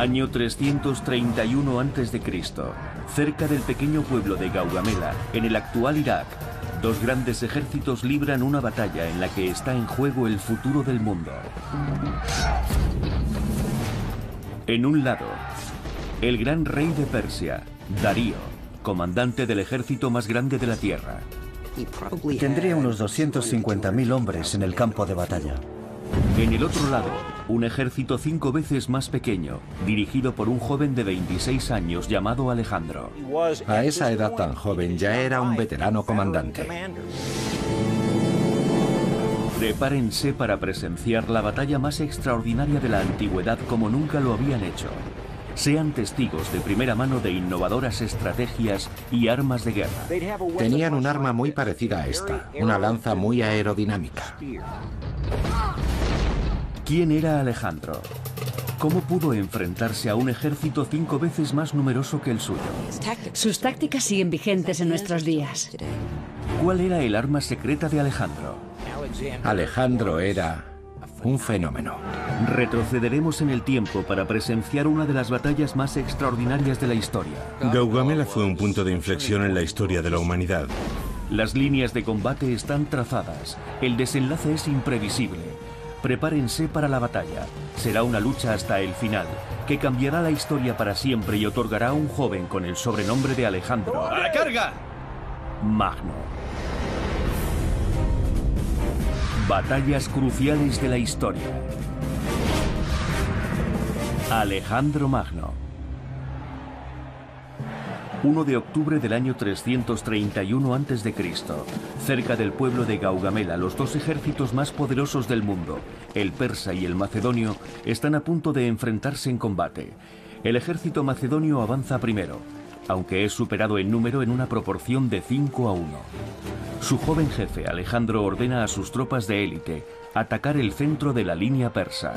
Año 331 a.C. Cerca del pequeño pueblo de Gaugamela, en el actual Irak, dos grandes ejércitos libran una batalla en la que está en juego el futuro del mundo. En un lado, el gran rey de Persia, Darío, comandante del ejército más grande de la tierra. Tendría unos 250.000 hombres en el campo de batalla. En el otro lado, un ejército cinco veces más pequeño, dirigido por un joven de 26 años llamado Alejandro. A esa edad tan joven ya era un veterano comandante. Prepárense para presenciar la batalla más extraordinaria de la antigüedad como nunca lo habían hecho. Sean testigos de primera mano de innovadoras estrategias y armas de guerra. Tenían un arma muy parecida a esta, una lanza muy aerodinámica. ¿Quién era Alejandro? ¿Cómo pudo enfrentarse a un ejército cinco veces más numeroso que el suyo? Sus tácticas siguen vigentes en nuestros días. ¿Cuál era el arma secreta de Alejandro? Alejandro era un fenómeno. Retrocederemos en el tiempo para presenciar una de las batallas más extraordinarias de la historia. Gaugamela fue un punto de inflexión en la historia de la humanidad. Las líneas de combate están trazadas. El desenlace es imprevisible. Prepárense para la batalla. Será una lucha hasta el final, que cambiará la historia para siempre y otorgará a un joven con el sobrenombre de Alejandro. ¡A la carga! Magno. Batallas cruciales de la historia. Alejandro Magno. 1 de octubre del año 331 a.C. Cerca del pueblo de Gaugamela, los dos ejércitos más poderosos del mundo, el persa y el macedonio, están a punto de enfrentarse en combate. El ejército macedonio avanza primero, aunque es superado en número en una proporción de 5 a 1. Su joven jefe, Alejandro, ordena a sus tropas de élite atacar el centro de la línea persa.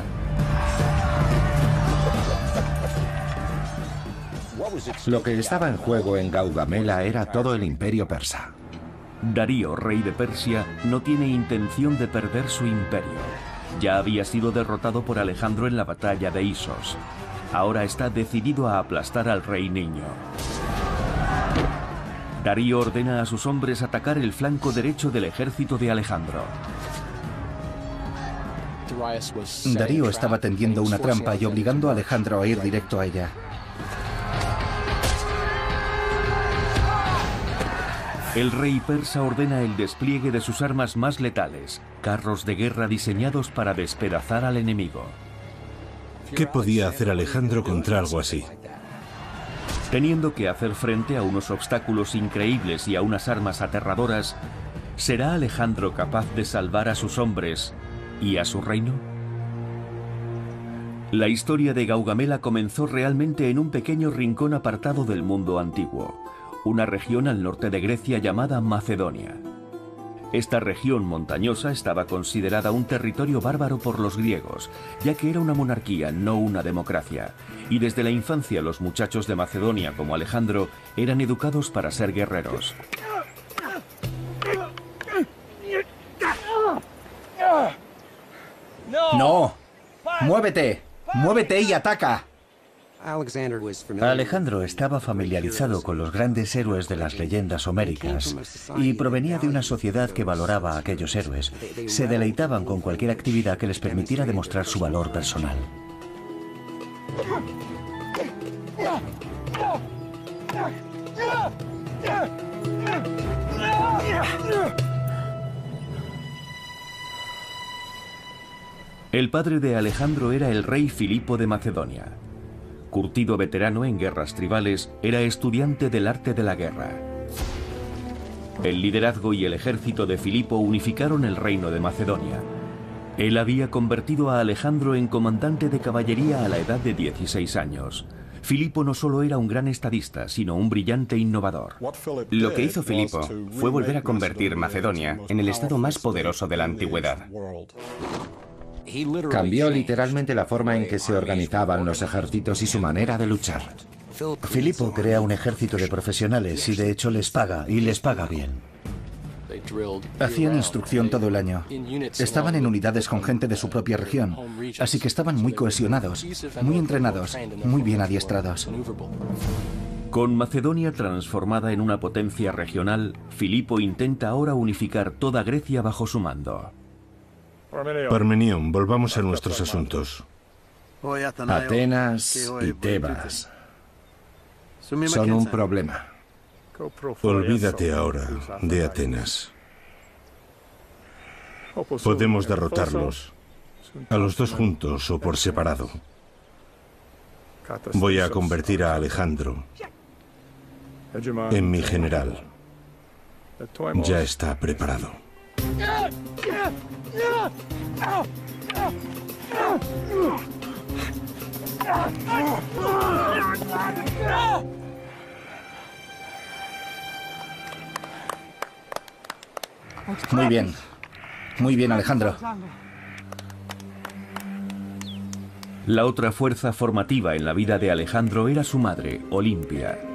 Lo que estaba en juego en Gaugamela era todo el imperio persa. Darío, rey de Persia, no tiene intención de perder su imperio. Ya había sido derrotado por Alejandro en la batalla de Isos. Ahora está decidido a aplastar al rey niño. Darío ordena a sus hombres atacar el flanco derecho del ejército de Alejandro. Darío estaba tendiendo una trampa y obligando a Alejandro a ir directo a ella. El rey persa ordena el despliegue de sus armas más letales, carros de guerra diseñados para despedazar al enemigo. ¿Qué podía hacer Alejandro contra algo así? Teniendo que hacer frente a unos obstáculos increíbles y a unas armas aterradoras, ¿será Alejandro capaz de salvar a sus hombres y a su reino? La historia de Gaugamela comenzó realmente en un pequeño rincón apartado del mundo antiguo, una región al norte de Grecia llamada Macedonia. Esta región montañosa estaba considerada un territorio bárbaro por los griegos, ya que era una monarquía, no una democracia, y desde la infancia los muchachos de Macedonia como Alejandro eran educados para ser guerreros. ¡No! ¡Muévete! ¡Muévete y ataca! Alejandro estaba familiarizado con los grandes héroes de las leyendas homéricas y provenía de una sociedad que valoraba a aquellos héroes. Se deleitaban con cualquier actividad que les permitiera demostrar su valor personal. El padre de Alejandro era el rey Filipo de Macedonia. Curtido veterano en guerras tribales, era estudiante del arte de la guerra. El liderazgo y el ejército de Filipo unificaron el reino de Macedonia. Él había convertido a Alejandro en comandante de caballería a la edad de 16 años. Filipo no solo era un gran estadista, sino un brillante innovador. Lo que hizo Filipo fue volver a convertir Macedonia en el estado más poderoso de la antigüedad. Cambió literalmente la forma en que se organizaban los ejércitos y su manera de luchar. Filipo crea un ejército de profesionales y de hecho les paga, y les paga bien. Hacían instrucción todo el año. Estaban en unidades con gente de su propia región, así que estaban muy cohesionados, muy entrenados, muy bien adiestrados. Con Macedonia transformada en una potencia regional, Filipo intenta ahora unificar toda Grecia bajo su mando. Parmenión, volvamos a nuestros asuntos. Atenas y Tebas son un problema. Olvídate ahora de Atenas. Podemos derrotarlos, a los dos juntos o por separado. Voy a convertir a Alejandro en mi general. Ya está preparado. Muy bien. Muy bien, Alejandro. La otra fuerza formativa en la vida de Alejandro era su madre, Olimpia.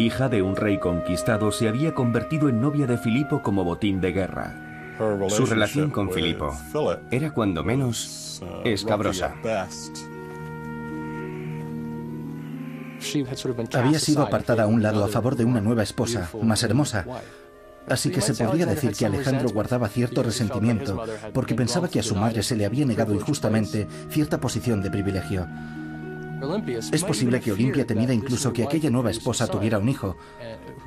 Hija de un rey conquistado, se había convertido en novia de Filipo como botín de guerra. Su relación con Filipo era cuando menos escabrosa. Había sido apartada a un lado a favor de una nueva esposa, más hermosa. Así que se podría decir que Alejandro guardaba cierto resentimiento porque pensaba que a su madre se le había negado injustamente cierta posición de privilegio. Es posible que Olimpia temiera incluso que aquella nueva esposa tuviera un hijo,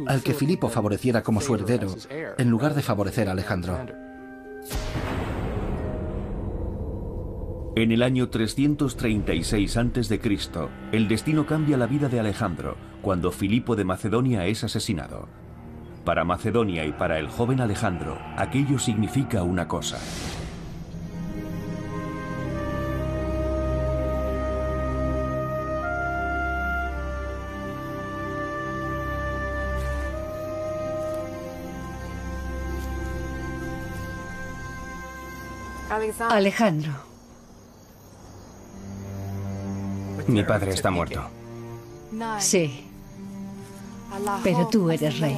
al que Filipo favoreciera como su heredero, en lugar de favorecer a Alejandro. En el año 336 a.C., el destino cambia la vida de Alejandro cuando Filipo de Macedonia es asesinado. Para Macedonia y para el joven Alejandro, aquello significa una cosa. Alejandro, Mi padre está muerto. sí, pero tú eres rey.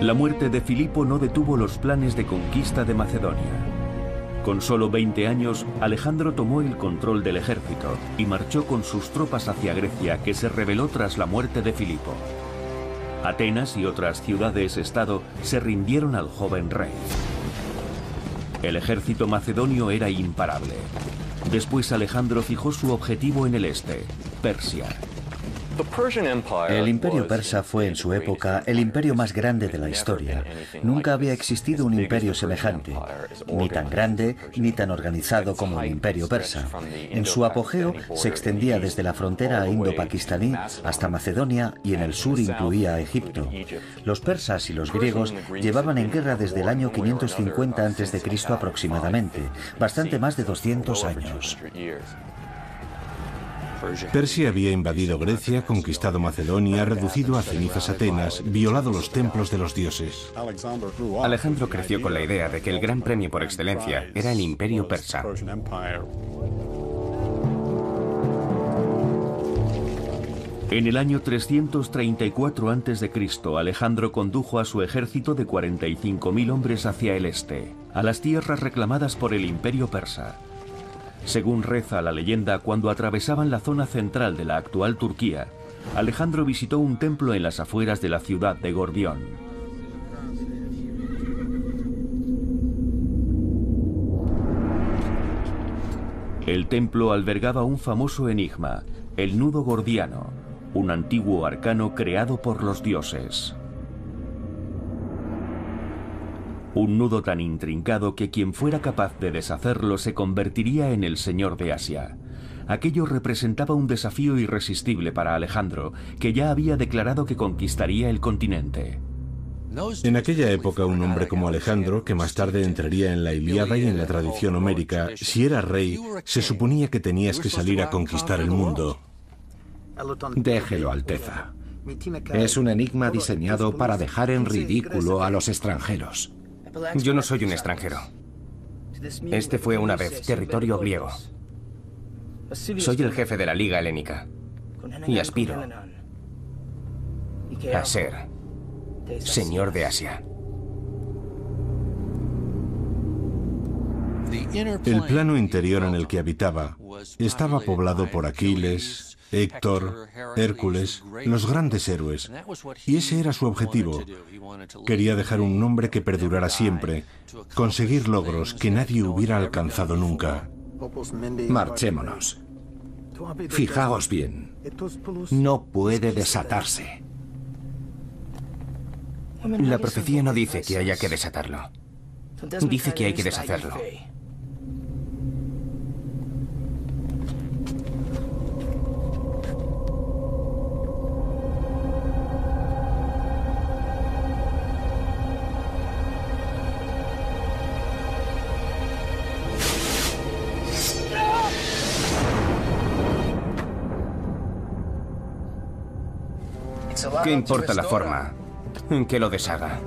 La muerte de Filipo no detuvo los planes de conquista de Macedonia. Con solo 20 años, Alejandro tomó el control del ejército y marchó con sus tropas hacia Grecia, que se rebeló tras la muerte de Filipo. Atenas y otras ciudades-estado se rindieron al joven rey. El ejército macedonio era imparable. Después Alejandro fijó su objetivo en el este, Persia. El imperio persa fue en su época el imperio más grande de la historia. Nunca había existido un imperio semejante, ni tan grande ni tan organizado como el imperio persa. En su apogeo se extendía desde la frontera indo-pakistaní hasta Macedonia y en el sur incluía a Egipto. Los persas y los griegos llevaban en guerra desde el año 550 a.C. aproximadamente, bastante más de 200 años. Persia había invadido Grecia, conquistado Macedonia, reducido a cenizas Atenas, violado los templos de los dioses. Alejandro creció con la idea de que el gran premio por excelencia era el imperio persa. En el año 334 a.C., Alejandro condujo a su ejército de 45.000 hombres hacia el este, a las tierras reclamadas por el imperio persa. Según reza la leyenda, cuando atravesaban la zona central de la actual Turquía, Alejandro visitó un templo en las afueras de la ciudad de Gordión. El templo albergaba un famoso enigma, el nudo gordiano, un antiguo arcano creado por los dioses. Un nudo tan intrincado que quien fuera capaz de deshacerlo se convertiría en el señor de Asia. Aquello representaba un desafío irresistible para Alejandro, que ya había declarado que conquistaría el continente. En aquella época un hombre como Alejandro, que más tarde entraría en la Ilíada y en la tradición homérica, si era rey, se suponía que tenías que salir a conquistar el mundo. Déjelo, Alteza. Es un enigma diseñado para dejar en ridículo a los extranjeros. Yo no soy un extranjero. Este fue una vez territorio griego. Soy el jefe de la Liga Helénica y aspiro a ser señor de Asia. El plano interior en el que habitaba estaba poblado por Aquiles, Héctor, Hércules, los grandes héroes. Y ese era su objetivo. Quería dejar un nombre que perdurara siempre, conseguir logros que nadie hubiera alcanzado nunca. Marchémonos. Fijaos bien. No puede desatarse. La profecía no dice que haya que desatarlo. Dice que hay que deshacerlo. ¿Qué importa la forma en que lo deshaga?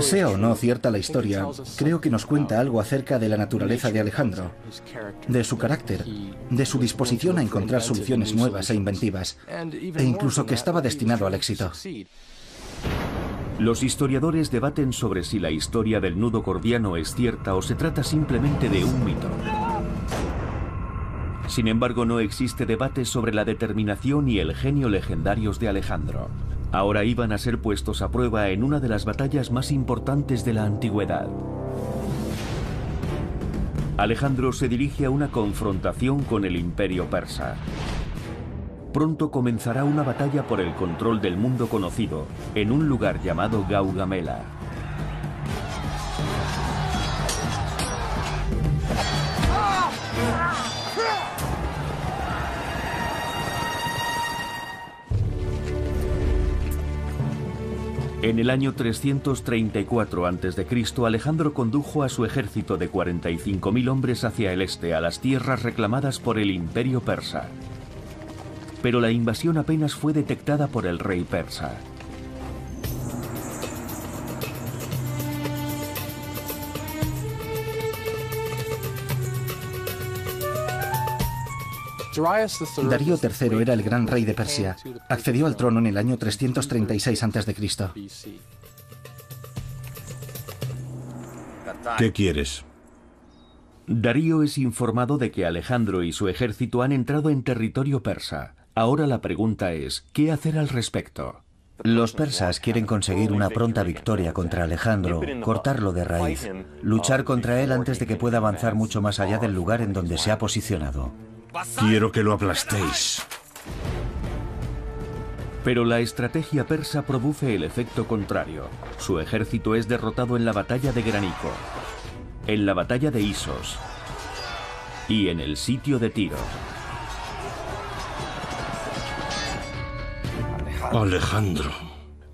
Sea o no cierta la historia, creo que nos cuenta algo acerca de la naturaleza de Alejandro, de su carácter, de su disposición a encontrar soluciones nuevas e inventivas, e incluso que estaba destinado al éxito. Los historiadores debaten sobre si la historia del nudo cordiano es cierta o se trata simplemente de un mito. Sin embargo, no existe debate sobre la determinación y el genio legendarios de Alejandro. Ahora iban a ser puestos a prueba en una de las batallas más importantes de la antigüedad. Alejandro se dirige a una confrontación con el imperio persa. Pronto comenzará una batalla por el control del mundo conocido, en un lugar llamado Gaugamela. En el año 334 a.C., Alejandro condujo a su ejército de 45.000 hombres hacia el este, a las tierras reclamadas por el imperio persa. Pero la invasión apenas fue detectada por el rey persa. Darío III era el gran rey de Persia. Accedió al trono en el año 336 a.C. ¿Qué quieres? Darío es informado de que Alejandro y su ejército han entrado en territorio persa. Ahora la pregunta es, ¿qué hacer al respecto? Los persas quieren conseguir una pronta victoria contra Alejandro, cortarlo de raíz, luchar contra él antes de que pueda avanzar mucho más allá del lugar en donde se ha posicionado. Quiero que lo aplastéis. Pero la estrategia persa produce el efecto contrario. Su ejército es derrotado en la batalla de Granico, en la batalla de Isos y en el sitio de Tiro. Alejandro.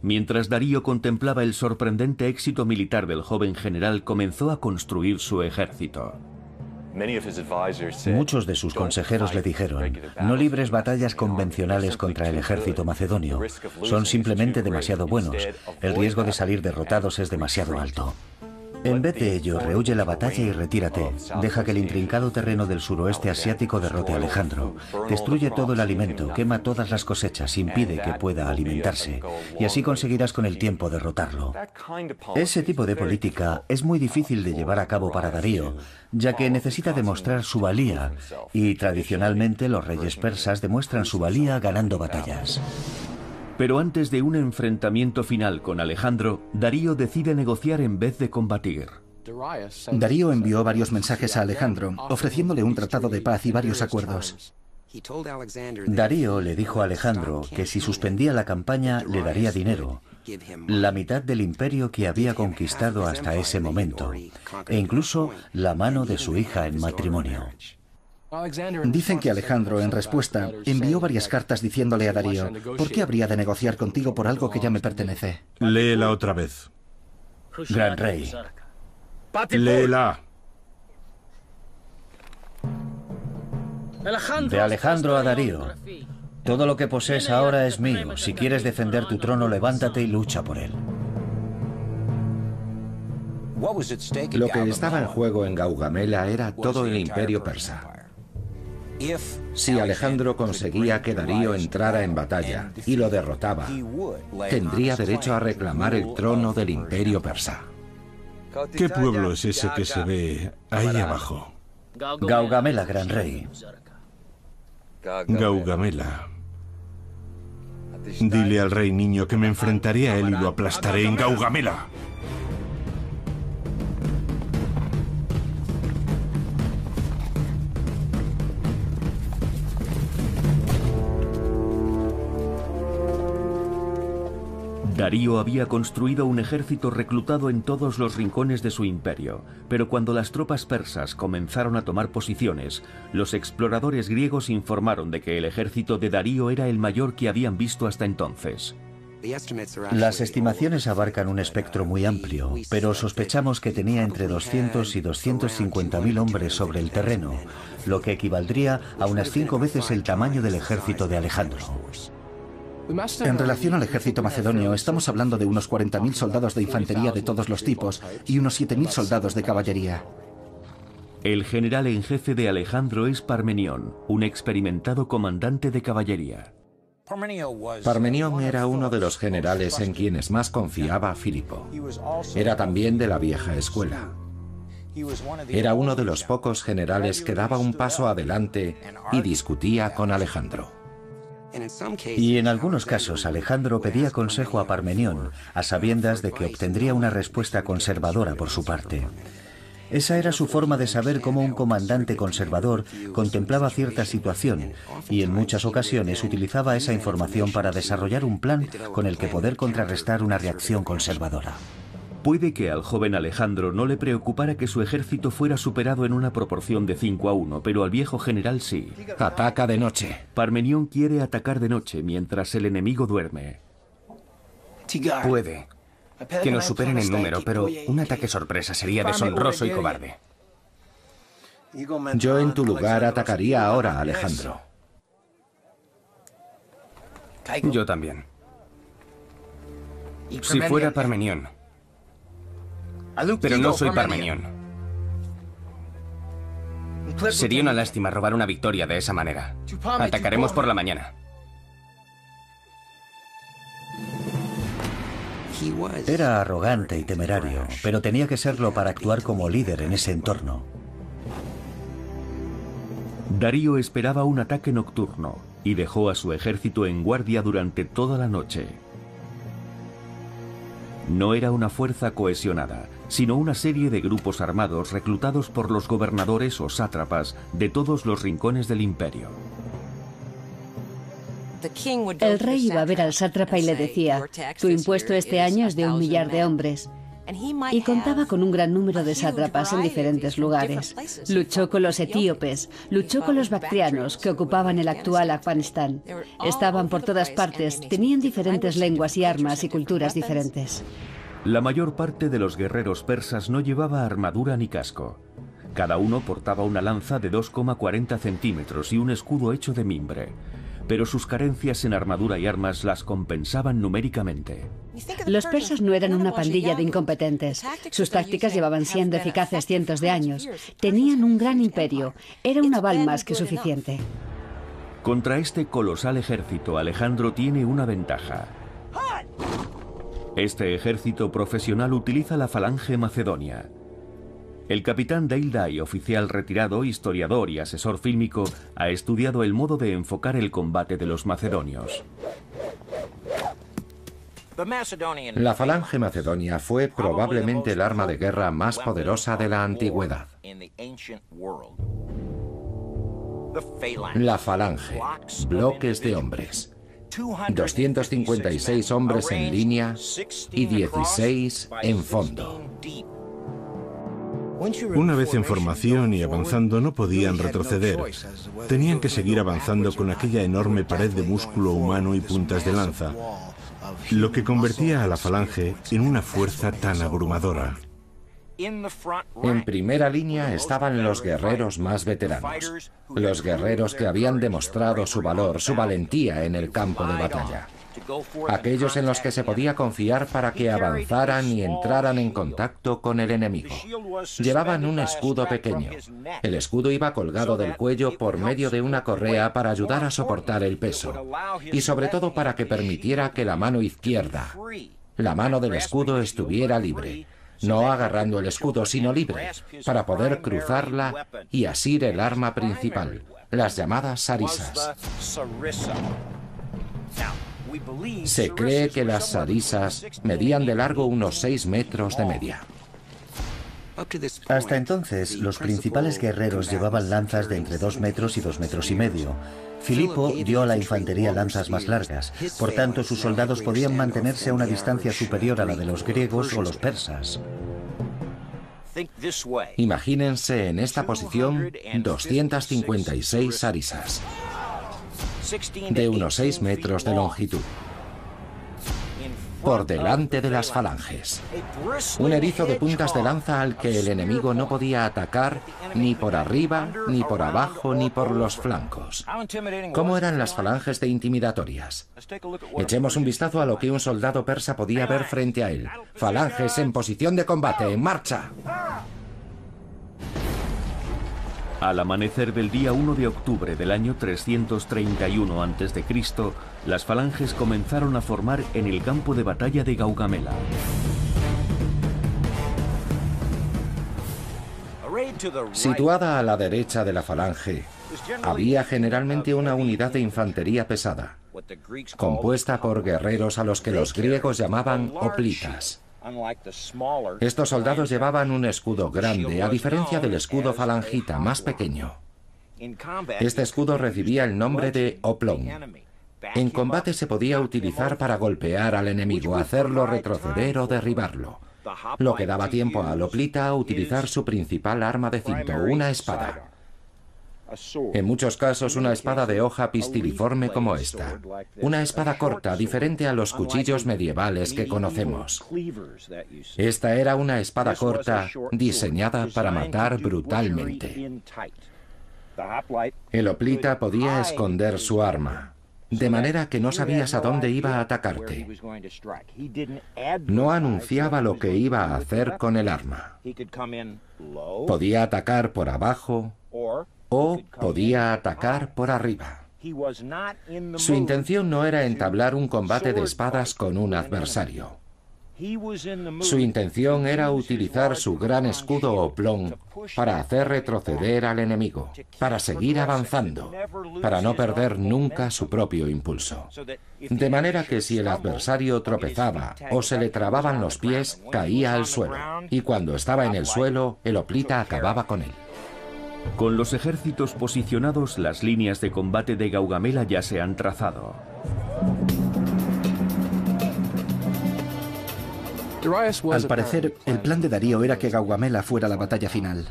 Mientras Darío contemplaba el sorprendente éxito militar del joven general, comenzó a construir su ejército. Muchos de sus consejeros le dijeron, no libres batallas convencionales contra el ejército macedonio, son simplemente demasiado buenos, el riesgo de salir derrotados es demasiado alto. En vez de ello, rehuye la batalla y retírate. Deja que el intrincado terreno del suroeste asiático derrote a Alejandro. Destruye todo el alimento, quema todas las cosechas, impide que pueda alimentarse. Y así conseguirás con el tiempo derrotarlo. Ese tipo de política es muy difícil de llevar a cabo para Darío, ya que necesita demostrar su valía. Y tradicionalmente los reyes persas demuestran su valía ganando batallas. Pero antes de un enfrentamiento final con Alejandro, Darío decide negociar en vez de combatir. Darío envió varios mensajes a Alejandro, ofreciéndole un tratado de paz y varios acuerdos. Darío le dijo a Alejandro que si suspendía la campaña le daría dinero, la mitad del imperio que había conquistado hasta ese momento, e incluso la mano de su hija en matrimonio. Dicen que Alejandro, en respuesta, envió varias cartas diciéndole a Darío, ¿por qué habría de negociar contigo por algo que ya me pertenece? Léela otra vez. Gran rey. Léela. De Alejandro a Darío. Todo lo que posees ahora es mío. Si quieres defender tu trono, levántate y lucha por él. Lo que estaba en juego en Gaugamela era todo el imperio persa. Si Alejandro conseguía que Darío entrara en batalla y lo derrotaba, tendría derecho a reclamar el trono del imperio persa. ¿Qué pueblo es ese que se ve ahí abajo? Gaugamela, gran rey. Gaugamela. Dile al rey niño que me enfrentaré a él y lo aplastaré en Gaugamela. Darío había construido un ejército reclutado en todos los rincones de su imperio, pero cuando las tropas persas comenzaron a tomar posiciones, los exploradores griegos informaron de que el ejército de Darío era el mayor que habían visto hasta entonces. Las estimaciones abarcan un espectro muy amplio, pero sospechamos que tenía entre 200 y 250 mil hombres sobre el terreno, lo que equivaldría a unas cinco veces el tamaño del ejército de Alejandro. En relación al ejército macedonio, estamos hablando de unos 40.000 soldados de infantería de todos los tipos y unos 7.000 soldados de caballería. El general en jefe de Alejandro es Parmenión, un experimentado comandante de caballería. Parmenión era uno de los generales en quienes más confiaba Filipo. Era también de la vieja escuela. Era uno de los pocos generales que daba un paso adelante y discutía con Alejandro. Y en algunos casos Alejandro pedía consejo a Parmenión, a sabiendas de que obtendría una respuesta conservadora por su parte. Esa era su forma de saber cómo un comandante conservador contemplaba cierta situación y en muchas ocasiones utilizaba esa información para desarrollar un plan con el que poder contrarrestar una reacción conservadora. Puede que al joven Alejandro no le preocupara que su ejército fuera superado en una proporción de 5 a 1, pero al viejo general sí. Ataca de noche. Parmenión quiere atacar de noche mientras el enemigo duerme. Puede que nos superen en número, pero un ataque sorpresa sería deshonroso y cobarde. Yo en tu lugar atacaría ahora, Alejandro. Yo también. Si fuera Parmenión. Pero no soy Parmenión. Sería una lástima robar una victoria de esa manera. Atacaremos por la mañana. Era arrogante y temerario, pero tenía que serlo para actuar como líder en ese entorno. Darío esperaba un ataque nocturno y dejó a su ejército en guardia durante toda la noche. No era una fuerza cohesionada, sino una serie de grupos armados reclutados por los gobernadores o sátrapas de todos los rincones del imperio. El rey iba a ver al sátrapa y le decía, tu impuesto este año es de un millar de hombres. Y contaba con un gran número de sátrapas en diferentes lugares. Luchó con los etíopes, luchó con los bactrianos que ocupaban el actual Afganistán. Estaban por todas partes, tenían diferentes lenguas y armas y culturas diferentes. La mayor parte de los guerreros persas no llevaba armadura ni casco. Cada uno portaba una lanza de 2,40 centímetros y un escudo hecho de mimbre pero sus carencias en armadura y armas las compensaban numéricamente. Los persas no eran una pandilla de incompetentes. Sus tácticas llevaban siendo eficaces cientos de años. Tenían un gran imperio. Era un aval más que suficiente. Contra este colosal ejército, Alejandro tiene una ventaja. Este ejército profesional utiliza la falange macedonia. El capitán Dale Dye, oficial retirado, historiador y asesor fílmico, ha estudiado el modo de enfocar el combate de los macedonios. La falange macedonia fue probablemente el arma de guerra más poderosa de la antigüedad. La falange, bloques de hombres. 256 hombres en línea y 16 en fondo. Una vez en formación y avanzando no podían retroceder. Tenían que seguir avanzando con aquella enorme pared de músculo humano y puntas de lanza, lo que convertía a la falange en una fuerza tan abrumadora. En primera línea estaban los guerreros más veteranos, los guerreros que habían demostrado su valor, su valentía en el campo de batalla aquellos en los que se podía confiar para que avanzaran y entraran en contacto con el enemigo. Llevaban un escudo pequeño. El escudo iba colgado del cuello por medio de una correa para ayudar a soportar el peso y sobre todo para que permitiera que la mano izquierda, la mano del escudo, estuviera libre no agarrando el escudo, sino libre, para poder cruzarla y asir el arma principal, las llamadas sarisas. Se cree que las sarisas medían de largo unos 6 metros de media. Hasta entonces, los principales guerreros llevaban lanzas de entre 2 metros y 2 metros y medio. Filipo dio a la infantería lanzas más largas, por tanto sus soldados podían mantenerse a una distancia superior a la de los griegos o los persas. Imagínense en esta posición 256 sarisas de unos 6 metros de longitud. Por delante de las falanges. Un erizo de puntas de lanza al que el enemigo no podía atacar ni por arriba, ni por abajo, ni por los flancos. ¿Cómo eran las falanges de intimidatorias? Echemos un vistazo a lo que un soldado persa podía ver frente a él. Falanges en posición de combate, en marcha. Al amanecer del día 1 de octubre del año 331 a.C., las falanges comenzaron a formar en el campo de batalla de Gaugamela. Situada a la derecha de la falange, había generalmente una unidad de infantería pesada, compuesta por guerreros a los que los griegos llamaban oplitas. Estos soldados llevaban un escudo grande, a diferencia del escudo falangita más pequeño. Este escudo recibía el nombre de oplón. En combate se podía utilizar para golpear al enemigo, hacerlo retroceder o derribarlo, lo que daba tiempo al oplita a utilizar su principal arma de cinto, una espada. En muchos casos una espada de hoja pistiliforme como esta. Una espada corta, diferente a los cuchillos medievales que conocemos. Esta era una espada corta diseñada para matar brutalmente. El oplita podía esconder su arma, de manera que no sabías a dónde iba a atacarte. No anunciaba lo que iba a hacer con el arma. Podía atacar por abajo o podía atacar por arriba. Su intención no era entablar un combate de espadas con un adversario. Su intención era utilizar su gran escudo o plón para hacer retroceder al enemigo, para seguir avanzando, para no perder nunca su propio impulso. De manera que si el adversario tropezaba o se le trababan los pies, caía al suelo, y cuando estaba en el suelo, el oplita acababa con él. Con los ejércitos posicionados, las líneas de combate de Gaugamela ya se han trazado. Al parecer, el plan de Darío era que Gaugamela fuera la batalla final.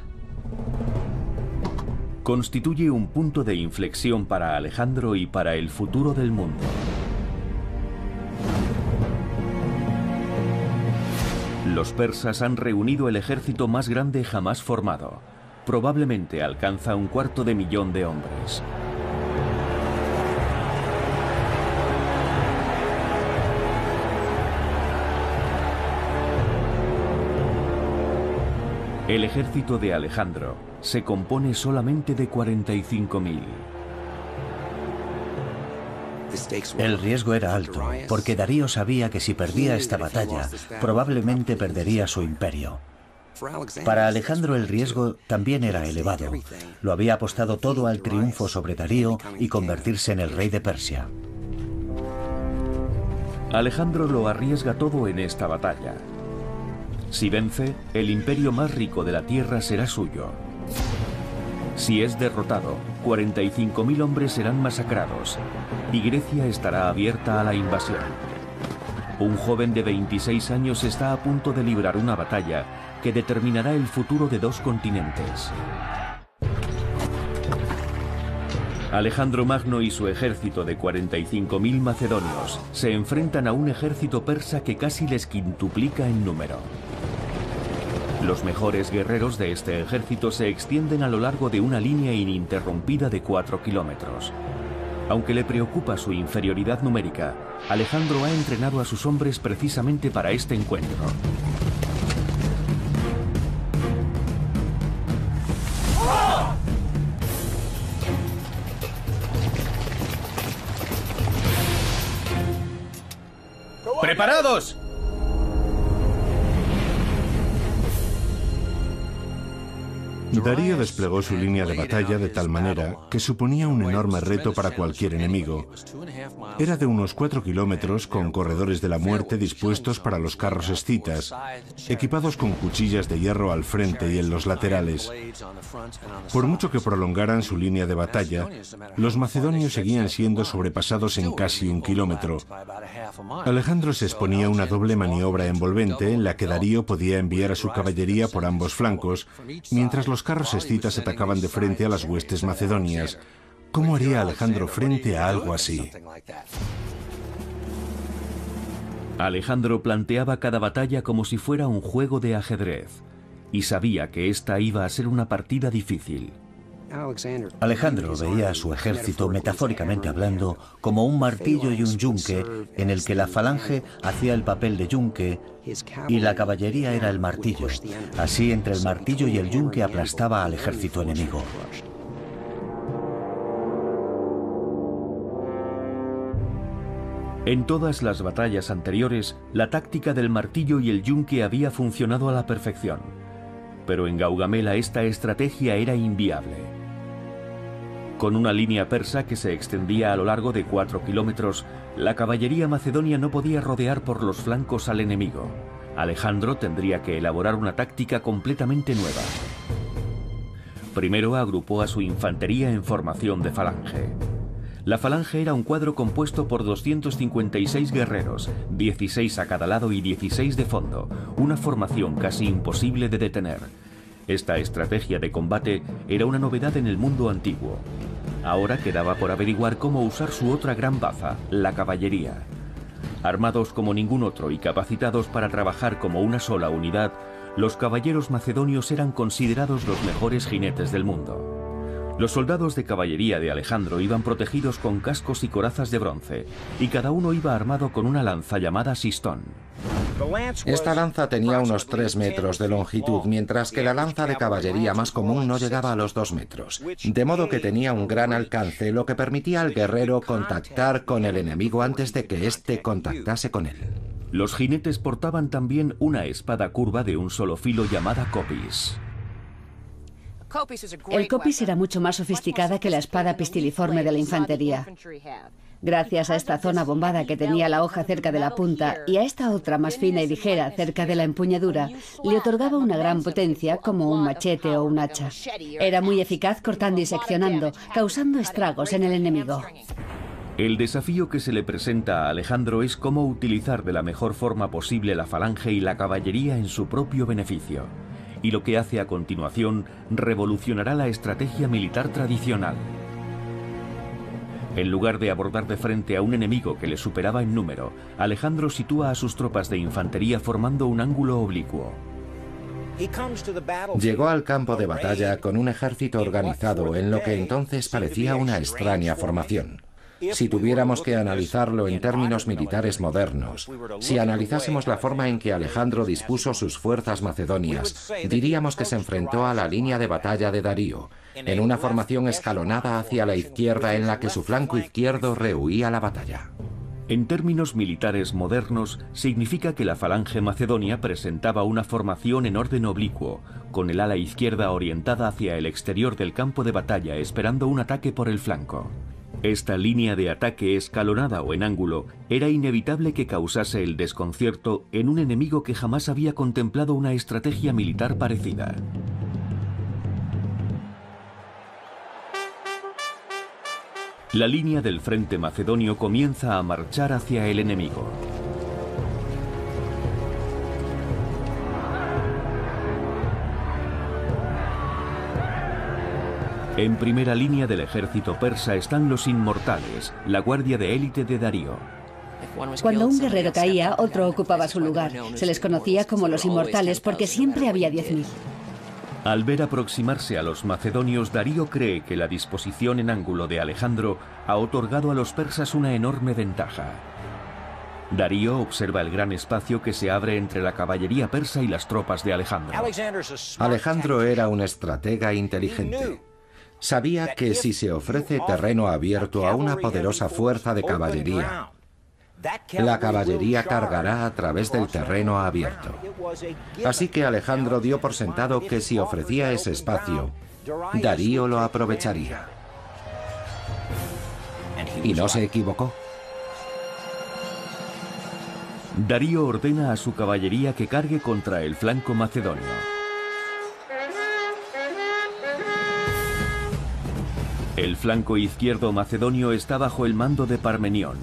Constituye un punto de inflexión para Alejandro y para el futuro del mundo. Los persas han reunido el ejército más grande jamás formado probablemente alcanza un cuarto de millón de hombres. El ejército de Alejandro se compone solamente de 45.000. El riesgo era alto, porque Darío sabía que si perdía esta batalla, probablemente perdería su imperio. Para Alejandro el riesgo también era elevado. Lo había apostado todo al triunfo sobre Darío y convertirse en el rey de Persia. Alejandro lo arriesga todo en esta batalla. Si vence, el imperio más rico de la tierra será suyo. Si es derrotado, 45.000 hombres serán masacrados y Grecia estará abierta a la invasión. Un joven de 26 años está a punto de librar una batalla que determinará el futuro de dos continentes. Alejandro Magno y su ejército de 45.000 macedonios se enfrentan a un ejército persa que casi les quintuplica en número. Los mejores guerreros de este ejército se extienden a lo largo de una línea ininterrumpida de 4 kilómetros. Aunque le preocupa su inferioridad numérica, Alejandro ha entrenado a sus hombres precisamente para este encuentro. ¡Preparados! Darío desplegó su línea de batalla de tal manera que suponía un enorme reto para cualquier enemigo. Era de unos cuatro kilómetros con corredores de la muerte dispuestos para los carros escitas, equipados con cuchillas de hierro al frente y en los laterales. Por mucho que prolongaran su línea de batalla, los macedonios seguían siendo sobrepasados en casi un kilómetro. Alejandro se exponía a una doble maniobra envolvente en la que Darío podía enviar a su caballería por ambos flancos, mientras los carros escitas atacaban de frente a las huestes macedonias. ¿Cómo haría Alejandro frente a algo así? Alejandro planteaba cada batalla como si fuera un juego de ajedrez y sabía que esta iba a ser una partida difícil. Alejandro veía a su ejército, metafóricamente hablando, como un martillo y un yunque en el que la falange hacía el papel de yunque y la caballería era el martillo. Así, entre el martillo y el yunque aplastaba al ejército enemigo. En todas las batallas anteriores, la táctica del martillo y el yunque había funcionado a la perfección. Pero en Gaugamela esta estrategia era inviable. Con una línea persa que se extendía a lo largo de 4 kilómetros, la caballería macedonia no podía rodear por los flancos al enemigo. Alejandro tendría que elaborar una táctica completamente nueva. Primero agrupó a su infantería en formación de falange. La falange era un cuadro compuesto por 256 guerreros, 16 a cada lado y 16 de fondo, una formación casi imposible de detener. Esta estrategia de combate era una novedad en el mundo antiguo. Ahora quedaba por averiguar cómo usar su otra gran baza, la caballería. Armados como ningún otro y capacitados para trabajar como una sola unidad, los caballeros macedonios eran considerados los mejores jinetes del mundo. Los soldados de caballería de Alejandro iban protegidos con cascos y corazas de bronce, y cada uno iba armado con una lanza llamada sistón. Esta lanza tenía unos 3 metros de longitud, mientras que la lanza de caballería más común no llegaba a los 2 metros, de modo que tenía un gran alcance, lo que permitía al guerrero contactar con el enemigo antes de que éste contactase con él. Los jinetes portaban también una espada curva de un solo filo llamada copis. El copis era mucho más sofisticada que la espada pistiliforme de la infantería. Gracias a esta zona bombada que tenía la hoja cerca de la punta y a esta otra más fina y ligera cerca de la empuñadura, le otorgaba una gran potencia como un machete o un hacha. Era muy eficaz cortando y seccionando, causando estragos en el enemigo. El desafío que se le presenta a Alejandro es cómo utilizar de la mejor forma posible la falange y la caballería en su propio beneficio. Y lo que hace a continuación revolucionará la estrategia militar tradicional. En lugar de abordar de frente a un enemigo que le superaba en número, Alejandro sitúa a sus tropas de infantería formando un ángulo oblicuo. Llegó al campo de batalla con un ejército organizado en lo que entonces parecía una extraña formación. Si tuviéramos que analizarlo en términos militares modernos, si analizásemos la forma en que Alejandro dispuso sus fuerzas macedonias, diríamos que se enfrentó a la línea de batalla de Darío, en una formación escalonada hacia la izquierda en la que su flanco izquierdo rehuía la batalla. En términos militares modernos, significa que la falange macedonia presentaba una formación en orden oblicuo, con el ala izquierda orientada hacia el exterior del campo de batalla esperando un ataque por el flanco. Esta línea de ataque escalonada o en ángulo era inevitable que causase el desconcierto en un enemigo que jamás había contemplado una estrategia militar parecida. La línea del frente macedonio comienza a marchar hacia el enemigo. En primera línea del ejército persa están los inmortales, la guardia de élite de Darío. Cuando un guerrero caía, otro ocupaba su lugar. Se les conocía como los inmortales porque siempre había 10.000. Al ver aproximarse a los macedonios, Darío cree que la disposición en ángulo de Alejandro ha otorgado a los persas una enorme ventaja. Darío observa el gran espacio que se abre entre la caballería persa y las tropas de Alejandro. Alejandro era un estratega inteligente. Sabía que si se ofrece terreno abierto a una poderosa fuerza de caballería, la caballería cargará a través del terreno abierto. Así que Alejandro dio por sentado que si ofrecía ese espacio, Darío lo aprovecharía. Y no se equivocó. Darío ordena a su caballería que cargue contra el flanco macedonio. El flanco izquierdo macedonio está bajo el mando de Parmenión,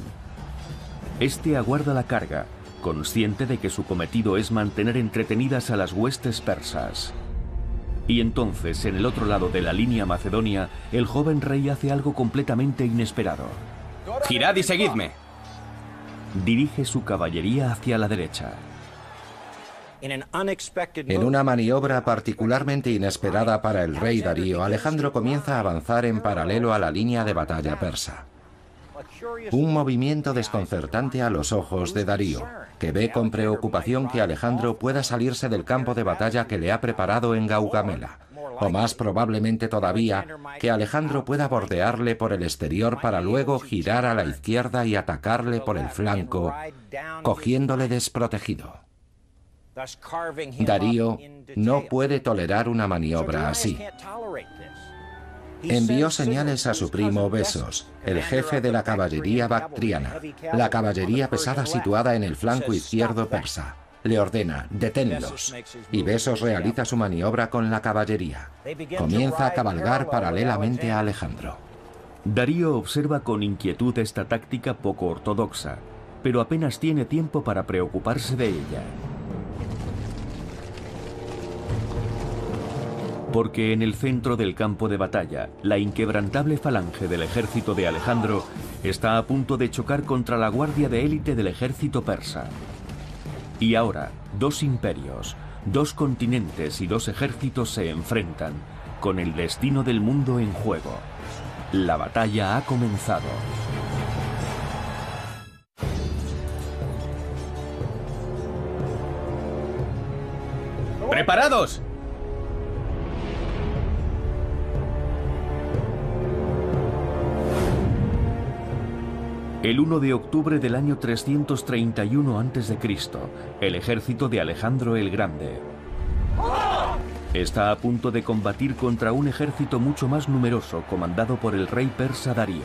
este aguarda la carga, consciente de que su cometido es mantener entretenidas a las huestes persas. Y entonces, en el otro lado de la línea macedonia, el joven rey hace algo completamente inesperado. ¡Girad y seguidme! Dirige su caballería hacia la derecha. En una maniobra particularmente inesperada para el rey Darío, Alejandro comienza a avanzar en paralelo a la línea de batalla persa. Un movimiento desconcertante a los ojos de Darío, que ve con preocupación que Alejandro pueda salirse del campo de batalla que le ha preparado en Gaugamela, o más probablemente todavía, que Alejandro pueda bordearle por el exterior para luego girar a la izquierda y atacarle por el flanco, cogiéndole desprotegido. Darío no puede tolerar una maniobra así envió señales a su primo Besos, el jefe de la caballería bactriana, la caballería pesada situada en el flanco izquierdo persa. Le ordena, deténlos. Y Besos realiza su maniobra con la caballería. Comienza a cabalgar paralelamente a Alejandro. Darío observa con inquietud esta táctica poco ortodoxa, pero apenas tiene tiempo para preocuparse de ella. Porque en el centro del campo de batalla, la inquebrantable falange del ejército de Alejandro está a punto de chocar contra la guardia de élite del ejército persa. Y ahora, dos imperios, dos continentes y dos ejércitos se enfrentan, con el destino del mundo en juego. La batalla ha comenzado. ¡Preparados! El 1 de octubre del año 331 a.C., el ejército de Alejandro el Grande está a punto de combatir contra un ejército mucho más numeroso comandado por el rey persa Darío.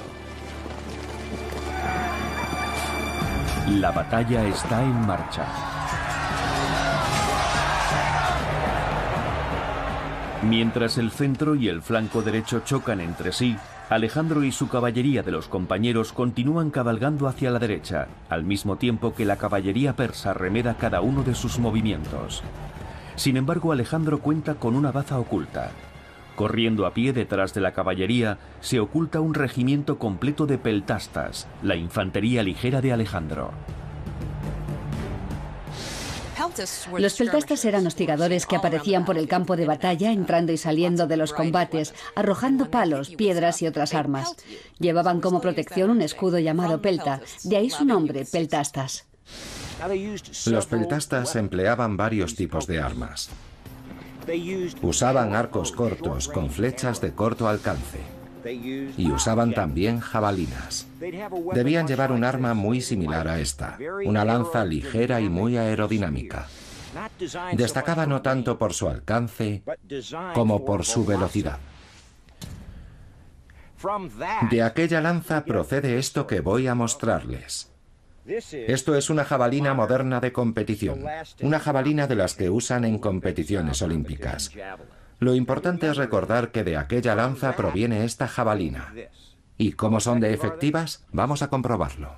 La batalla está en marcha. Mientras el centro y el flanco derecho chocan entre sí, Alejandro y su caballería de los compañeros continúan cabalgando hacia la derecha, al mismo tiempo que la caballería persa remeda cada uno de sus movimientos. Sin embargo, Alejandro cuenta con una baza oculta. Corriendo a pie detrás de la caballería, se oculta un regimiento completo de peltastas, la infantería ligera de Alejandro. Los peltastas eran hostigadores que aparecían por el campo de batalla, entrando y saliendo de los combates, arrojando palos, piedras y otras armas. Llevaban como protección un escudo llamado pelta, de ahí su nombre, peltastas. Los peltastas empleaban varios tipos de armas. Usaban arcos cortos con flechas de corto alcance y usaban también jabalinas. Debían llevar un arma muy similar a esta, una lanza ligera y muy aerodinámica. Destacaba no tanto por su alcance como por su velocidad. De aquella lanza procede esto que voy a mostrarles. Esto es una jabalina moderna de competición, una jabalina de las que usan en competiciones olímpicas. Lo importante es recordar que de aquella lanza proviene esta jabalina. ¿Y cómo son de efectivas? Vamos a comprobarlo.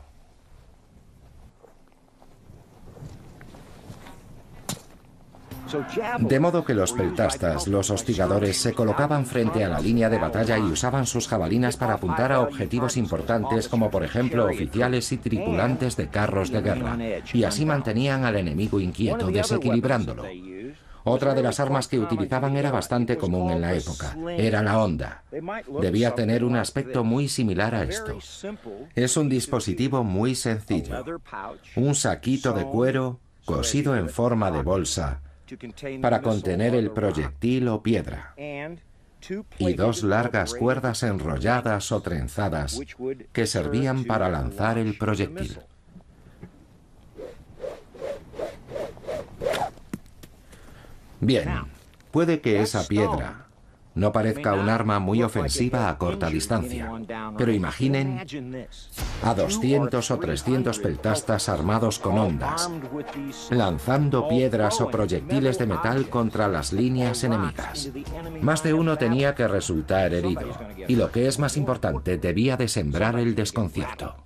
De modo que los peltastas, los hostigadores, se colocaban frente a la línea de batalla y usaban sus jabalinas para apuntar a objetivos importantes como por ejemplo oficiales y tripulantes de carros de guerra, y así mantenían al enemigo inquieto, desequilibrándolo. Otra de las armas que utilizaban era bastante común en la época. Era la onda. Debía tener un aspecto muy similar a esto. Es un dispositivo muy sencillo. Un saquito de cuero cosido en forma de bolsa para contener el proyectil o piedra y dos largas cuerdas enrolladas o trenzadas que servían para lanzar el proyectil. Bien, puede que esa piedra no parezca un arma muy ofensiva a corta distancia, pero imaginen a 200 o 300 peltastas armados con ondas, lanzando piedras o proyectiles de metal contra las líneas enemigas. Más de uno tenía que resultar herido, y lo que es más importante, debía de sembrar el desconcierto.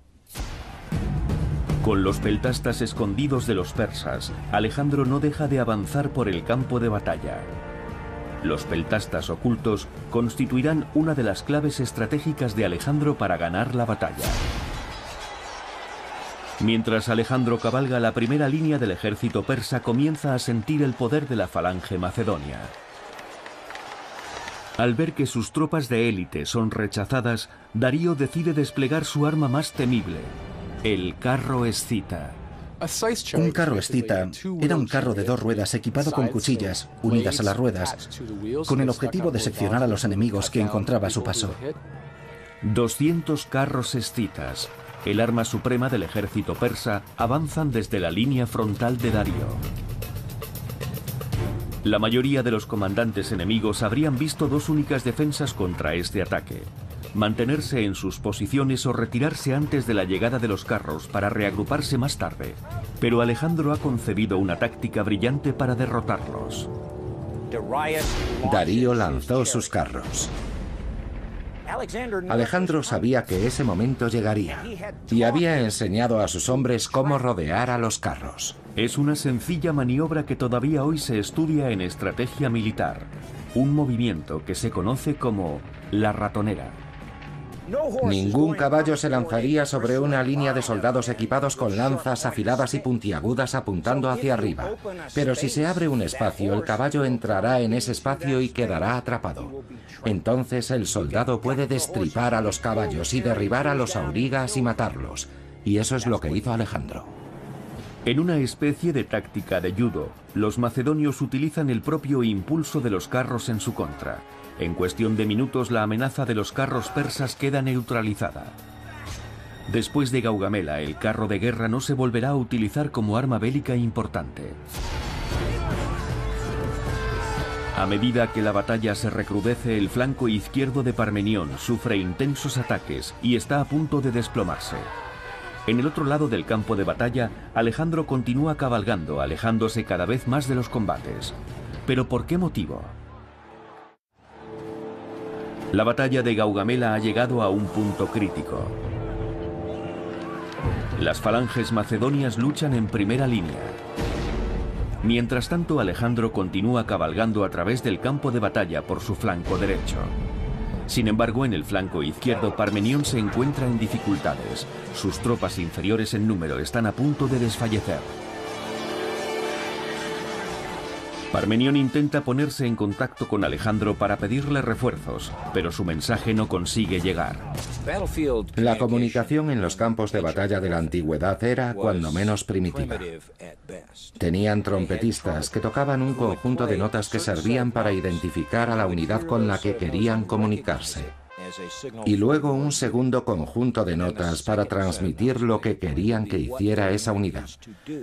Con los peltastas escondidos de los persas, Alejandro no deja de avanzar por el campo de batalla. Los peltastas ocultos constituirán una de las claves estratégicas de Alejandro para ganar la batalla. Mientras Alejandro cabalga la primera línea del ejército persa comienza a sentir el poder de la falange macedonia. Al ver que sus tropas de élite son rechazadas, Darío decide desplegar su arma más temible, el carro escita. Un carro escita era un carro de dos ruedas equipado con cuchillas unidas a las ruedas, con el objetivo de seccionar a los enemigos que encontraba a su paso. 200 carros escitas, el arma suprema del ejército persa, avanzan desde la línea frontal de Darío. La mayoría de los comandantes enemigos habrían visto dos únicas defensas contra este ataque mantenerse en sus posiciones o retirarse antes de la llegada de los carros para reagruparse más tarde. Pero Alejandro ha concebido una táctica brillante para derrotarlos. Darío lanzó sus carros. Alejandro sabía que ese momento llegaría y había enseñado a sus hombres cómo rodear a los carros. Es una sencilla maniobra que todavía hoy se estudia en estrategia militar, un movimiento que se conoce como la ratonera. Ningún caballo se lanzaría sobre una línea de soldados equipados con lanzas afiladas y puntiagudas apuntando hacia arriba. Pero si se abre un espacio, el caballo entrará en ese espacio y quedará atrapado. Entonces el soldado puede destripar a los caballos y derribar a los aurigas y matarlos. Y eso es lo que hizo Alejandro. En una especie de táctica de judo, los macedonios utilizan el propio impulso de los carros en su contra. En cuestión de minutos la amenaza de los carros persas queda neutralizada. Después de Gaugamela, el carro de guerra no se volverá a utilizar como arma bélica importante. A medida que la batalla se recrudece, el flanco izquierdo de Parmenión sufre intensos ataques y está a punto de desplomarse. En el otro lado del campo de batalla, Alejandro continúa cabalgando, alejándose cada vez más de los combates. ¿Pero por qué motivo? La batalla de Gaugamela ha llegado a un punto crítico. Las falanges macedonias luchan en primera línea. Mientras tanto, Alejandro continúa cabalgando a través del campo de batalla por su flanco derecho. Sin embargo, en el flanco izquierdo, Parmenión se encuentra en dificultades. Sus tropas inferiores en número están a punto de desfallecer. Parmenión intenta ponerse en contacto con Alejandro para pedirle refuerzos, pero su mensaje no consigue llegar. La comunicación en los campos de batalla de la antigüedad era cuando menos primitiva. Tenían trompetistas que tocaban un conjunto de notas que servían para identificar a la unidad con la que querían comunicarse y luego un segundo conjunto de notas para transmitir lo que querían que hiciera esa unidad.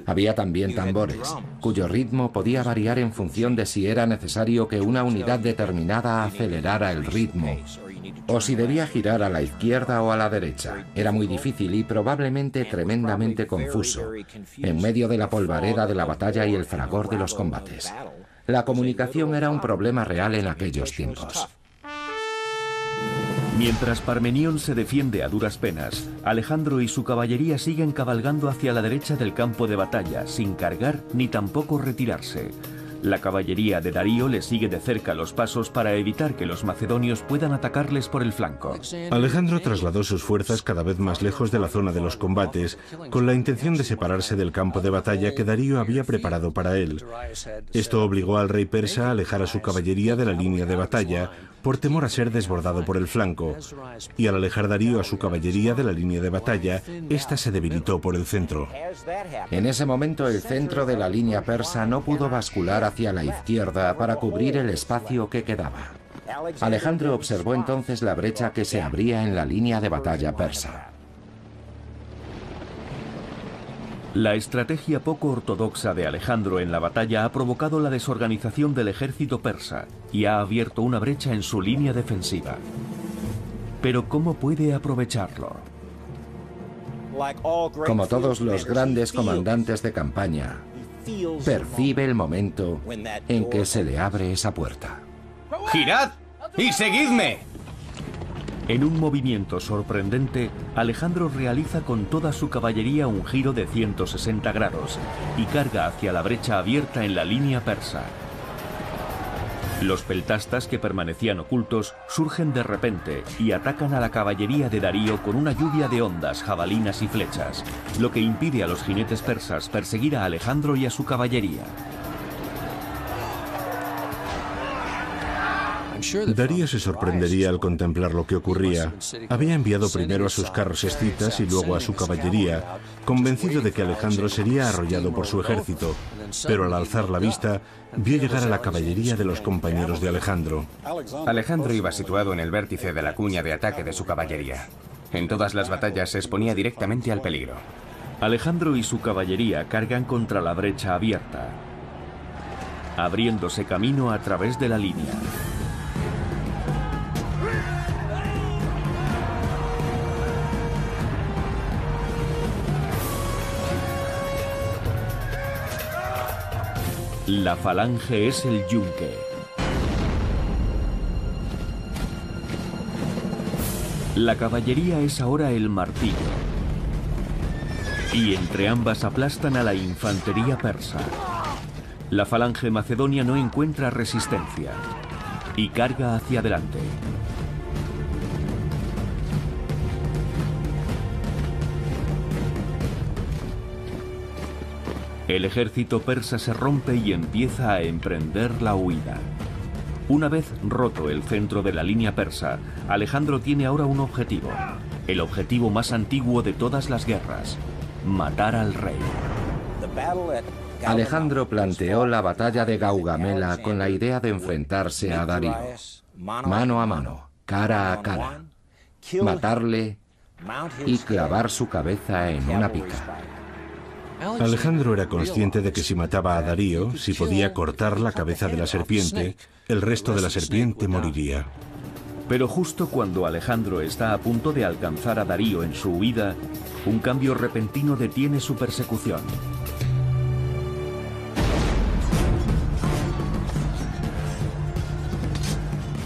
Había también tambores, cuyo ritmo podía variar en función de si era necesario que una unidad determinada acelerara el ritmo o si debía girar a la izquierda o a la derecha. Era muy difícil y probablemente tremendamente confuso, en medio de la polvareda de la batalla y el fragor de los combates. La comunicación era un problema real en aquellos tiempos. Mientras Parmenión se defiende a duras penas, Alejandro y su caballería siguen cabalgando hacia la derecha del campo de batalla, sin cargar ni tampoco retirarse. La caballería de Darío le sigue de cerca los pasos para evitar que los macedonios puedan atacarles por el flanco. Alejandro trasladó sus fuerzas cada vez más lejos de la zona de los combates, con la intención de separarse del campo de batalla que Darío había preparado para él. Esto obligó al rey persa a alejar a su caballería de la línea de batalla, por temor a ser desbordado por el flanco, y al alejar Darío a su caballería de la línea de batalla, ésta se debilitó por el centro. En ese momento el centro de la línea persa no pudo bascular hacia la izquierda para cubrir el espacio que quedaba. Alejandro observó entonces la brecha que se abría en la línea de batalla persa. La estrategia poco ortodoxa de Alejandro en la batalla ha provocado la desorganización del ejército persa y ha abierto una brecha en su línea defensiva. Pero ¿cómo puede aprovecharlo? Como todos los grandes comandantes de campaña, percibe el momento en que se le abre esa puerta. ¡Girad y seguidme! En un movimiento sorprendente, Alejandro realiza con toda su caballería un giro de 160 grados y carga hacia la brecha abierta en la línea persa. Los peltastas que permanecían ocultos surgen de repente y atacan a la caballería de Darío con una lluvia de ondas, jabalinas y flechas, lo que impide a los jinetes persas perseguir a Alejandro y a su caballería. Darío se sorprendería al contemplar lo que ocurría. Había enviado primero a sus carros escitas y luego a su caballería, convencido de que Alejandro sería arrollado por su ejército, pero al alzar la vista, vio llegar a la caballería de los compañeros de Alejandro. Alejandro iba situado en el vértice de la cuña de ataque de su caballería. En todas las batallas se exponía directamente al peligro. Alejandro y su caballería cargan contra la brecha abierta, abriéndose camino a través de la línea. La falange es el yunque. La caballería es ahora el martillo. Y entre ambas aplastan a la infantería persa. La falange macedonia no encuentra resistencia y carga hacia adelante. El ejército persa se rompe y empieza a emprender la huida. Una vez roto el centro de la línea persa, Alejandro tiene ahora un objetivo, el objetivo más antiguo de todas las guerras, matar al rey. Alejandro planteó la batalla de Gaugamela con la idea de enfrentarse a Darío, mano a mano, cara a cara, matarle y clavar su cabeza en una pica. Alejandro era consciente de que si mataba a Darío, si podía cortar la cabeza de la serpiente, el resto de la serpiente moriría. Pero justo cuando Alejandro está a punto de alcanzar a Darío en su huida, un cambio repentino detiene su persecución.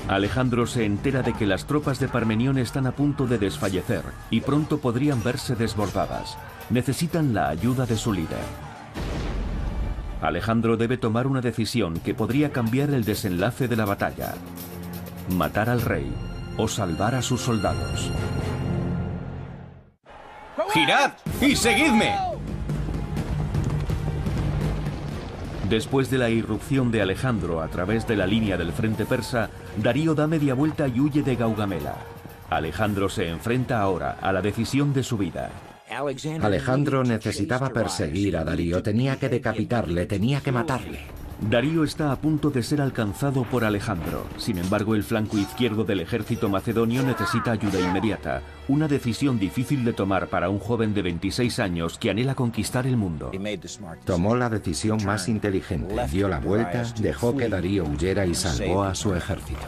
Alejandro se entera de que las tropas de Parmenión están a punto de desfallecer y pronto podrían verse desbordadas necesitan la ayuda de su líder. Alejandro debe tomar una decisión que podría cambiar el desenlace de la batalla. Matar al rey o salvar a sus soldados. ¡Girad y seguidme! Después de la irrupción de Alejandro a través de la línea del frente persa, Darío da media vuelta y huye de Gaugamela. Alejandro se enfrenta ahora a la decisión de su vida. Alejandro necesitaba perseguir a Darío, tenía que decapitarle, tenía que matarle. Darío está a punto de ser alcanzado por Alejandro. Sin embargo, el flanco izquierdo del ejército macedonio necesita ayuda inmediata. Una decisión difícil de tomar para un joven de 26 años que anhela conquistar el mundo. Tomó la decisión más inteligente, dio la vuelta, dejó que Darío huyera y salvó a su ejército.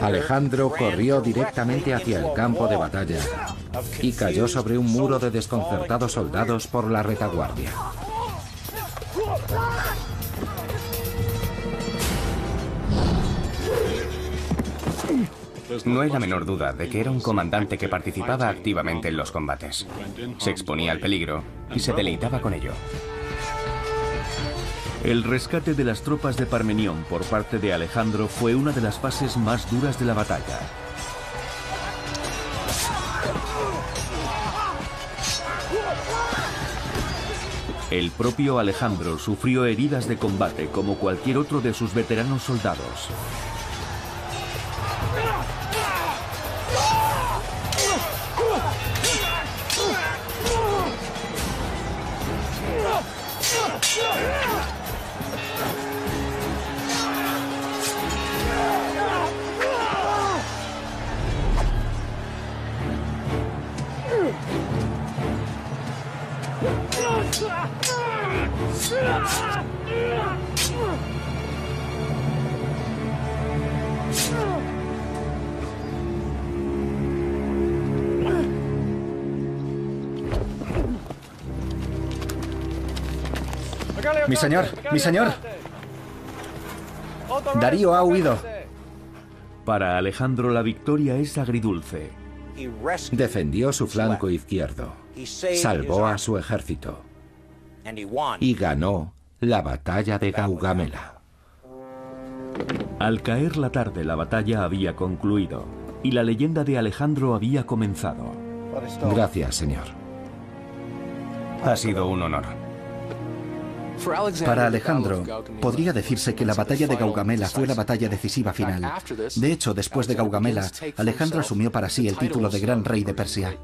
Alejandro corrió directamente hacia el campo de batalla y cayó sobre un muro de desconcertados soldados por la retaguardia. No hay la menor duda de que era un comandante que participaba activamente en los combates. Se exponía al peligro y se deleitaba con ello. El rescate de las tropas de Parmenión por parte de Alejandro fue una de las fases más duras de la batalla. El propio Alejandro sufrió heridas de combate como cualquier otro de sus veteranos soldados. Mi señor, mi señor. Darío ha huido. Para Alejandro la victoria es agridulce. Defendió su flanco izquierdo, salvó a su ejército y ganó la batalla de Gaugamela. Al caer la tarde la batalla había concluido y la leyenda de Alejandro había comenzado. Gracias, señor. Ha sido un honor. Para Alejandro, podría decirse que la batalla de Gaugamela fue la batalla decisiva final. De hecho, después de Gaugamela, Alejandro asumió para sí el título de Gran Rey de Persia.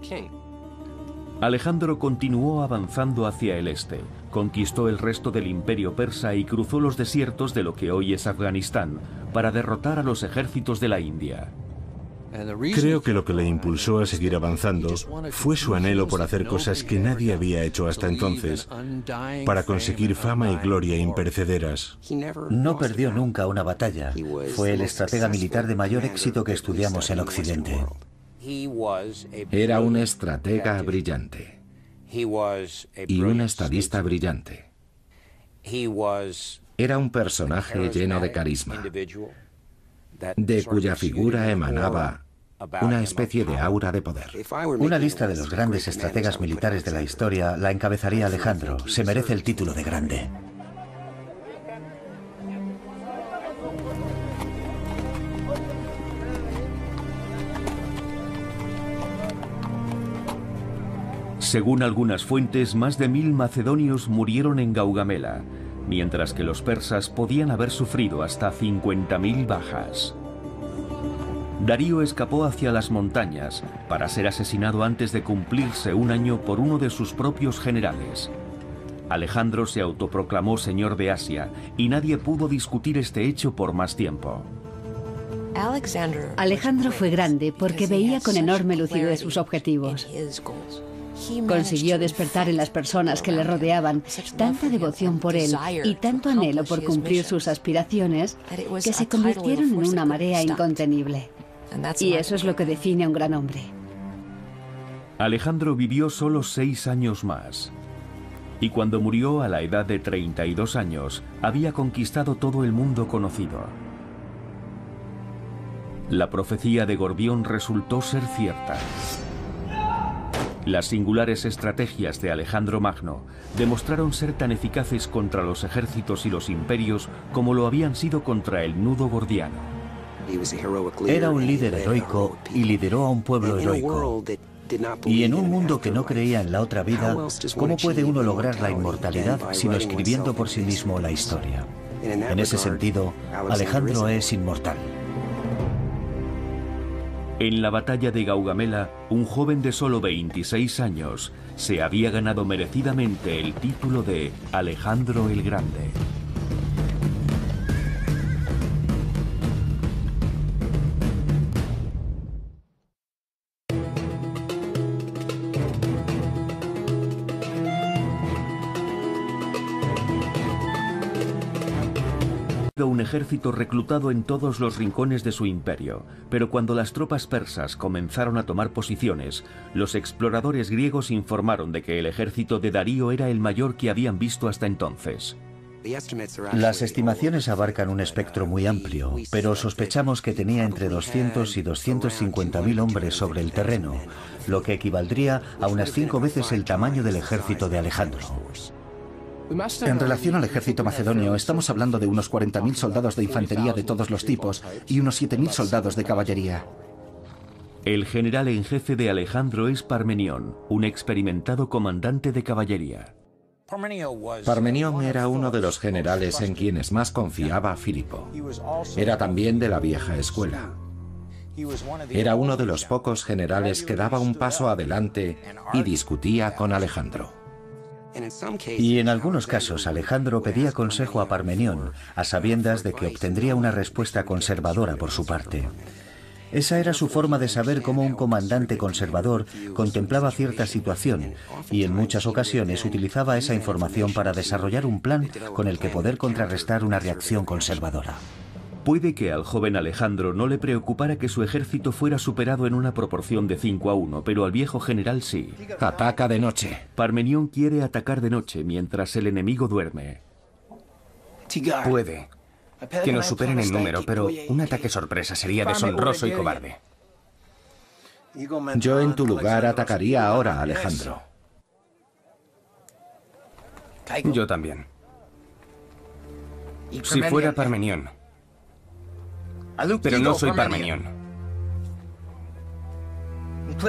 Alejandro continuó avanzando hacia el este, conquistó el resto del imperio persa y cruzó los desiertos de lo que hoy es Afganistán para derrotar a los ejércitos de la India. Creo que lo que le impulsó a seguir avanzando fue su anhelo por hacer cosas que nadie había hecho hasta entonces, para conseguir fama y gloria imperecederas. No perdió nunca una batalla. Fue el estratega militar de mayor éxito que estudiamos en Occidente. Era un estratega brillante. Y un estadista brillante. Era un personaje lleno de carisma, de cuya figura emanaba una especie de aura de poder. Una lista de los grandes estrategas militares de la historia la encabezaría Alejandro. Se merece el título de grande. Según algunas fuentes, más de mil macedonios murieron en Gaugamela, mientras que los persas podían haber sufrido hasta 50.000 bajas. Darío escapó hacia las montañas para ser asesinado antes de cumplirse un año por uno de sus propios generales. Alejandro se autoproclamó señor de Asia y nadie pudo discutir este hecho por más tiempo. Alejandro fue grande porque veía con enorme lucidez sus objetivos. Consiguió despertar en las personas que le rodeaban tanta devoción por él y tanto anhelo por cumplir sus aspiraciones que se convirtieron en una marea incontenible. Y eso es lo que define a un gran hombre. Alejandro vivió solo seis años más. Y cuando murió a la edad de 32 años, había conquistado todo el mundo conocido. La profecía de Gordión resultó ser cierta. Las singulares estrategias de Alejandro Magno demostraron ser tan eficaces contra los ejércitos y los imperios como lo habían sido contra el nudo gordiano. Era un líder heroico y lideró a un pueblo heroico. Y en un mundo que no creía en la otra vida, ¿cómo puede uno lograr la inmortalidad sino escribiendo por sí mismo la historia? En ese sentido, Alejandro es inmortal. En la batalla de Gaugamela, un joven de solo 26 años se había ganado merecidamente el título de Alejandro el Grande. Ejército reclutado en todos los rincones de su imperio, pero cuando las tropas persas comenzaron a tomar posiciones, los exploradores griegos informaron de que el ejército de Darío era el mayor que habían visto hasta entonces. Las estimaciones abarcan un espectro muy amplio, pero sospechamos que tenía entre 200 y 250 mil hombres sobre el terreno, lo que equivaldría a unas cinco veces el tamaño del ejército de Alejandro. En relación al ejército macedonio, estamos hablando de unos 40.000 soldados de infantería de todos los tipos y unos 7.000 soldados de caballería. El general en jefe de Alejandro es Parmenión, un experimentado comandante de caballería. Parmenión era uno de los generales en quienes más confiaba Filipo. Era también de la vieja escuela. Era uno de los pocos generales que daba un paso adelante y discutía con Alejandro. Y en algunos casos Alejandro pedía consejo a Parmenión, a sabiendas de que obtendría una respuesta conservadora por su parte. Esa era su forma de saber cómo un comandante conservador contemplaba cierta situación y en muchas ocasiones utilizaba esa información para desarrollar un plan con el que poder contrarrestar una reacción conservadora. Puede que al joven Alejandro no le preocupara que su ejército fuera superado en una proporción de 5 a 1, pero al viejo general sí. Ataca de noche. Parmenión quiere atacar de noche mientras el enemigo duerme. Puede que nos superen en número, pero un ataque sorpresa sería deshonroso y cobarde. Yo en tu lugar atacaría ahora, Alejandro. Yo también. Si fuera Parmenión. Pero no soy Parmenión.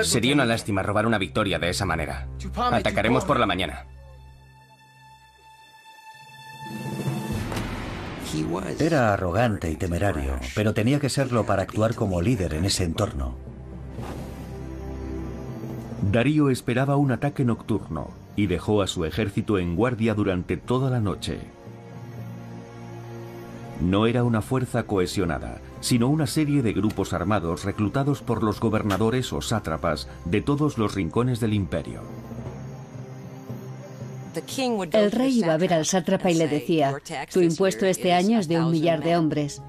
Sería una lástima robar una victoria de esa manera. Atacaremos por la mañana. Era arrogante y temerario, pero tenía que serlo para actuar como líder en ese entorno. Darío esperaba un ataque nocturno y dejó a su ejército en guardia durante toda la noche. No era una fuerza cohesionada, sino una serie de grupos armados reclutados por los gobernadores o sátrapas de todos los rincones del imperio. El rey iba a ver al sátrapa y le decía, tu impuesto este año es de un millar de hombres.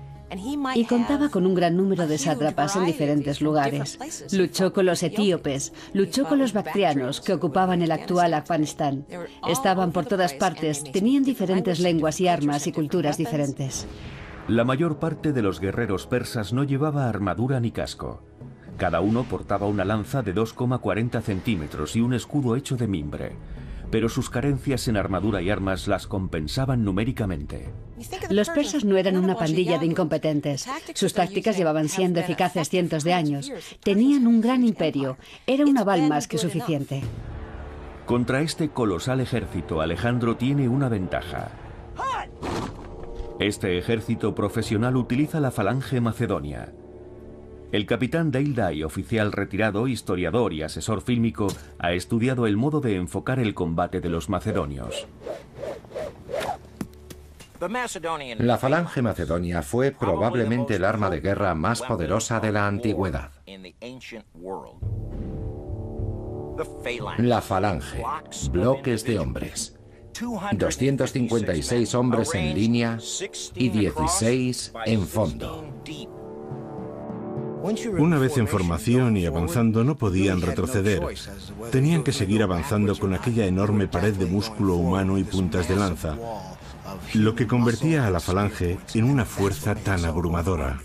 Y contaba con un gran número de sátrapas en diferentes lugares. Luchó con los etíopes, luchó con los bactrianos que ocupaban el actual Afganistán. Estaban por todas partes, tenían diferentes lenguas y armas y culturas diferentes. La mayor parte de los guerreros persas no llevaba armadura ni casco. Cada uno portaba una lanza de 2,40 centímetros y un escudo hecho de mimbre pero sus carencias en armadura y armas las compensaban numéricamente. Los persas no eran una pandilla de incompetentes. Sus tácticas llevaban siendo eficaces cientos de años. Tenían un gran imperio. Era un aval más que suficiente. Contra este colosal ejército, Alejandro tiene una ventaja. Este ejército profesional utiliza la falange macedonia. El capitán Dale Dye, oficial retirado, historiador y asesor fílmico, ha estudiado el modo de enfocar el combate de los macedonios. La falange macedonia fue probablemente el arma de guerra más poderosa de la antigüedad. La falange, bloques de hombres. 256 hombres en línea y 16 en fondo. Una vez en formación y avanzando no podían retroceder. Tenían que seguir avanzando con aquella enorme pared de músculo humano y puntas de lanza, lo que convertía a la falange en una fuerza tan abrumadora.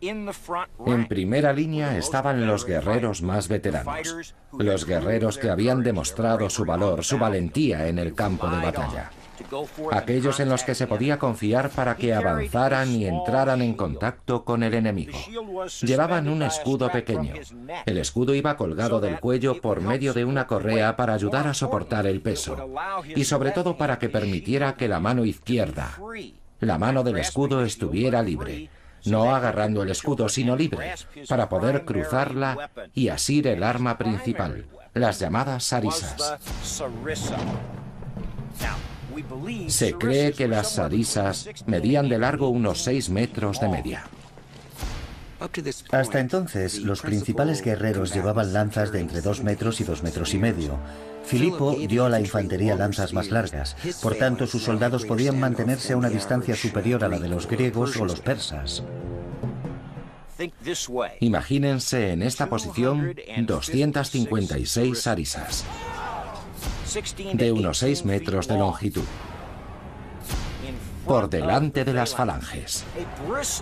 En primera línea estaban los guerreros más veteranos, los guerreros que habían demostrado su valor, su valentía en el campo de batalla aquellos en los que se podía confiar para que avanzaran y entraran en contacto con el enemigo. Llevaban un escudo pequeño. El escudo iba colgado del cuello por medio de una correa para ayudar a soportar el peso y sobre todo para que permitiera que la mano izquierda, la mano del escudo, estuviera libre no agarrando el escudo, sino libre, para poder cruzarla y asir el arma principal, las llamadas sarisas. Se cree que las sarisas medían de largo unos 6 metros de media. Hasta entonces, los principales guerreros llevaban lanzas de entre 2 metros y 2 metros y medio. Filipo dio a la infantería lanzas más largas, por tanto sus soldados podían mantenerse a una distancia superior a la de los griegos o los persas. Imagínense en esta posición 256 sarisas de unos 6 metros de longitud. por delante de las falanges.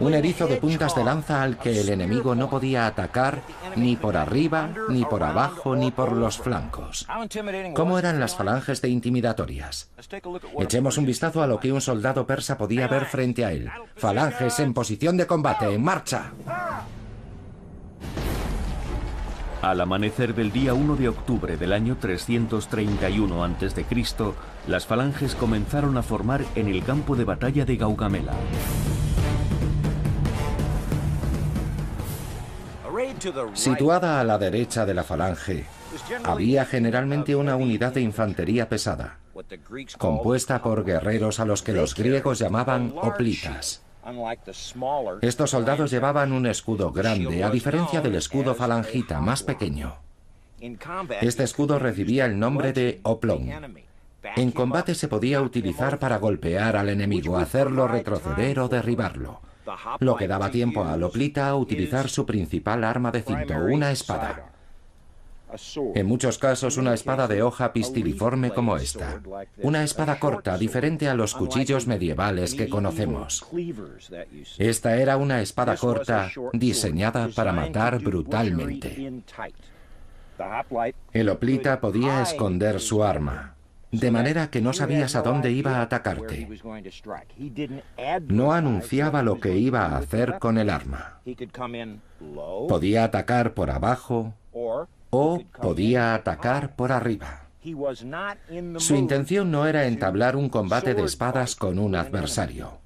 Un erizo de puntas de lanza al que el enemigo no podía atacar ni por arriba, ni por abajo, ni por los flancos. ¿Cómo eran las falanges de intimidatorias? Echemos un vistazo a lo que un soldado persa podía ver frente a él. Falanges en posición de combate, en marcha. Al amanecer del día 1 de octubre del año 331 a.C., las falanges comenzaron a formar en el campo de batalla de Gaugamela. Situada a la derecha de la falange, había generalmente una unidad de infantería pesada, compuesta por guerreros a los que los griegos llamaban oplitas. Estos soldados llevaban un escudo grande, a diferencia del escudo falangita, más pequeño. Este escudo recibía el nombre de oplón. En combate se podía utilizar para golpear al enemigo, hacerlo retroceder o derribarlo, lo que daba tiempo al oplita a utilizar su principal arma de cinto, una espada. En muchos casos una espada de hoja pistiliforme como esta. Una espada corta, diferente a los cuchillos medievales que conocemos. Esta era una espada corta diseñada para matar brutalmente. El oplita podía esconder su arma, de manera que no sabías a dónde iba a atacarte. No anunciaba lo que iba a hacer con el arma. Podía atacar por abajo o podía atacar por arriba. Su intención no era entablar un combate de espadas con un adversario.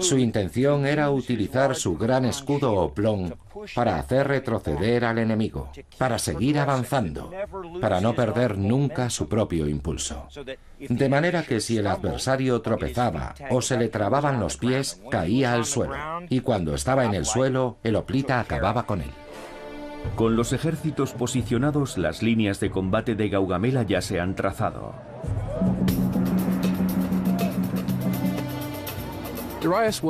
Su intención era utilizar su gran escudo o plón para hacer retroceder al enemigo, para seguir avanzando, para no perder nunca su propio impulso. De manera que si el adversario tropezaba o se le trababan los pies, caía al suelo, y cuando estaba en el suelo, el oplita acababa con él. Con los ejércitos posicionados, las líneas de combate de Gaugamela ya se han trazado.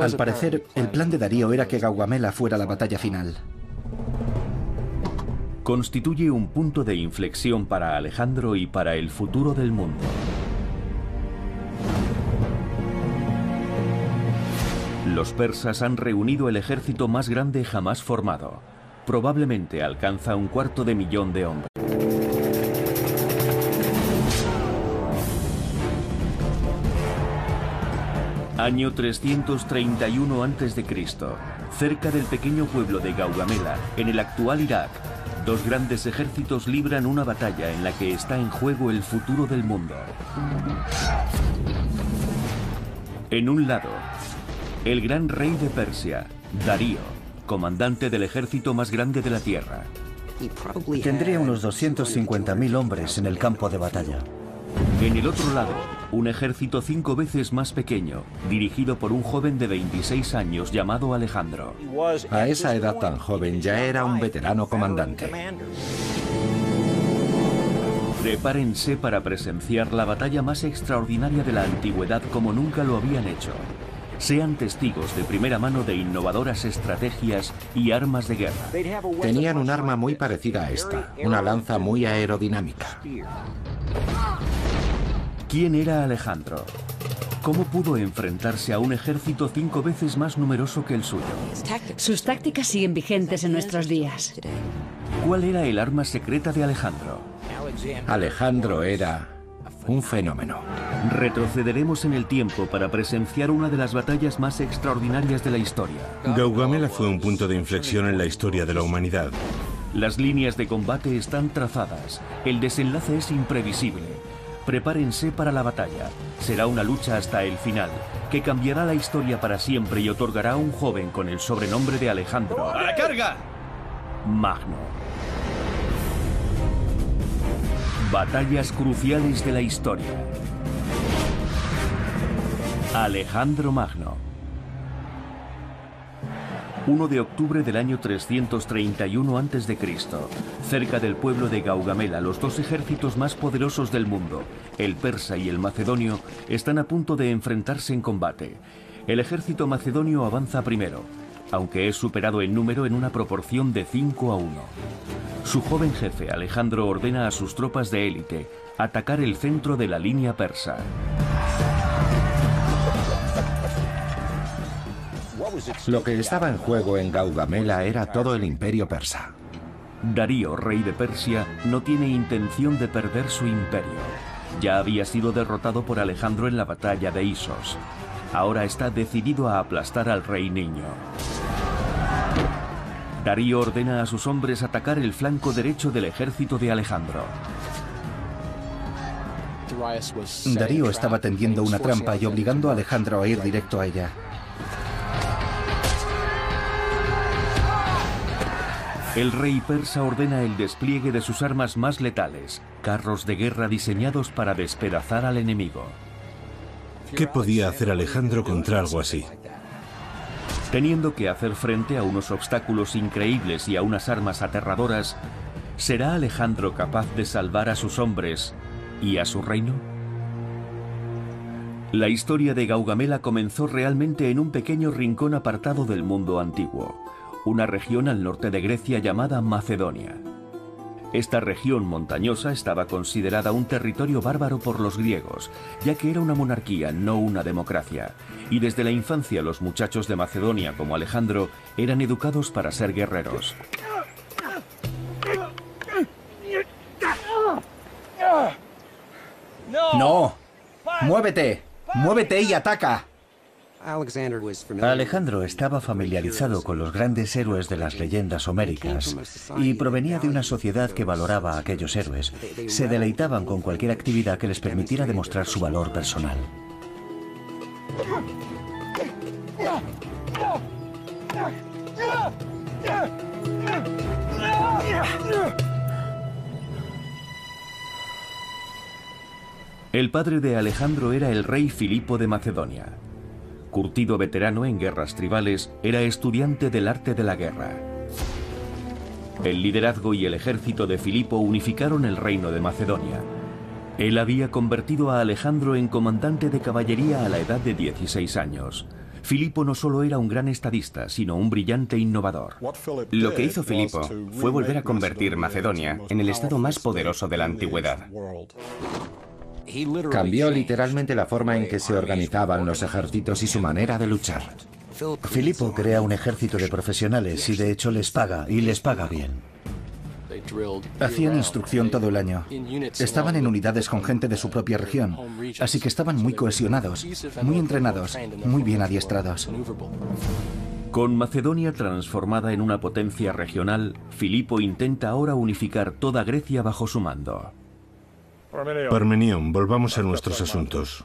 Al parecer, el plan de Darío era que Gaugamela fuera la batalla final. Constituye un punto de inflexión para Alejandro y para el futuro del mundo. Los persas han reunido el ejército más grande jamás formado probablemente alcanza un cuarto de millón de hombres. Año 331 a.C., cerca del pequeño pueblo de Gaugamela, en el actual Irak, dos grandes ejércitos libran una batalla en la que está en juego el futuro del mundo. En un lado, el gran rey de Persia, Darío, comandante del ejército más grande de la Tierra. Tendría unos 250.000 hombres en el campo de batalla. En el otro lado, un ejército cinco veces más pequeño, dirigido por un joven de 26 años llamado Alejandro. A esa edad tan joven ya era un veterano comandante. Prepárense para presenciar la batalla más extraordinaria de la antigüedad como nunca lo habían hecho sean testigos de primera mano de innovadoras estrategias y armas de guerra. Tenían un arma muy parecida a esta, una lanza muy aerodinámica. ¿Quién era Alejandro? ¿Cómo pudo enfrentarse a un ejército cinco veces más numeroso que el suyo? Sus tácticas siguen vigentes en nuestros días. ¿Cuál era el arma secreta de Alejandro? Alejandro era un fenómeno. Retrocederemos en el tiempo para presenciar una de las batallas más extraordinarias de la historia. Gaugamela fue un punto de inflexión en la historia de la humanidad. Las líneas de combate están trazadas. El desenlace es imprevisible. Prepárense para la batalla. Será una lucha hasta el final, que cambiará la historia para siempre y otorgará a un joven con el sobrenombre de Alejandro. ¡A la carga! Magno. Batallas cruciales de la historia. Alejandro Magno. 1 de octubre del año 331 a.C., cerca del pueblo de Gaugamela, los dos ejércitos más poderosos del mundo, el persa y el macedonio, están a punto de enfrentarse en combate. El ejército macedonio avanza primero, aunque es superado en número en una proporción de 5 a 1. Su joven jefe, Alejandro, ordena a sus tropas de élite atacar el centro de la línea persa. Lo que estaba en juego en Gaugamela era todo el imperio persa. Darío, rey de Persia, no tiene intención de perder su imperio. Ya había sido derrotado por Alejandro en la batalla de Isos. Ahora está decidido a aplastar al rey niño. Darío ordena a sus hombres atacar el flanco derecho del ejército de Alejandro. Darío estaba tendiendo una trampa y obligando a Alejandro a ir directo a ella. El rey persa ordena el despliegue de sus armas más letales, carros de guerra diseñados para despedazar al enemigo. ¿Qué podía hacer Alejandro contra algo así? Teniendo que hacer frente a unos obstáculos increíbles y a unas armas aterradoras, ¿será Alejandro capaz de salvar a sus hombres y a su reino? La historia de Gaugamela comenzó realmente en un pequeño rincón apartado del mundo antiguo, una región al norte de Grecia llamada Macedonia. Esta región montañosa estaba considerada un territorio bárbaro por los griegos, ya que era una monarquía, no una democracia, y desde la infancia los muchachos de Macedonia como Alejandro eran educados para ser guerreros. ¡No! ¡Muévete! ¡Muévete y ataca! Alejandro estaba familiarizado con los grandes héroes de las leyendas homéricas y provenía de una sociedad que valoraba a aquellos héroes. Se deleitaban con cualquier actividad que les permitiera demostrar su valor personal. El padre de Alejandro era el rey Filipo de Macedonia. Curtido veterano en guerras tribales, era estudiante del arte de la guerra. El liderazgo y el ejército de Filipo unificaron el reino de Macedonia. Él había convertido a Alejandro en comandante de caballería a la edad de 16 años. Filipo no solo era un gran estadista, sino un brillante innovador. Lo que hizo Filipo fue volver a convertir Macedonia en el estado más poderoso de la antigüedad. Cambió literalmente la forma en que se organizaban los ejércitos y su manera de luchar. Filipo crea un ejército de profesionales y de hecho les paga, y les paga bien. Hacían instrucción todo el año. Estaban en unidades con gente de su propia región, así que estaban muy cohesionados, muy entrenados, muy bien adiestrados. Con Macedonia transformada en una potencia regional, Filipo intenta ahora unificar toda Grecia bajo su mando. Parmenión, volvamos a nuestros asuntos.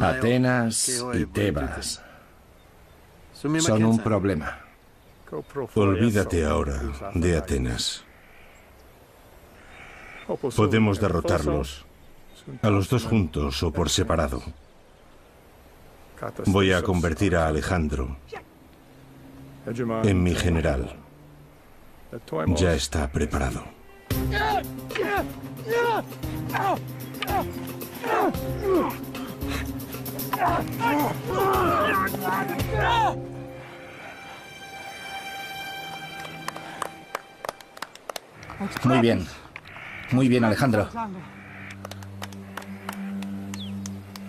Atenas y Tebas son un problema. Olvídate ahora de Atenas. Podemos derrotarlos, a los dos juntos o por separado. Voy a convertir a Alejandro en mi general. Ya está preparado. Muy bien. Muy bien, Alejandro.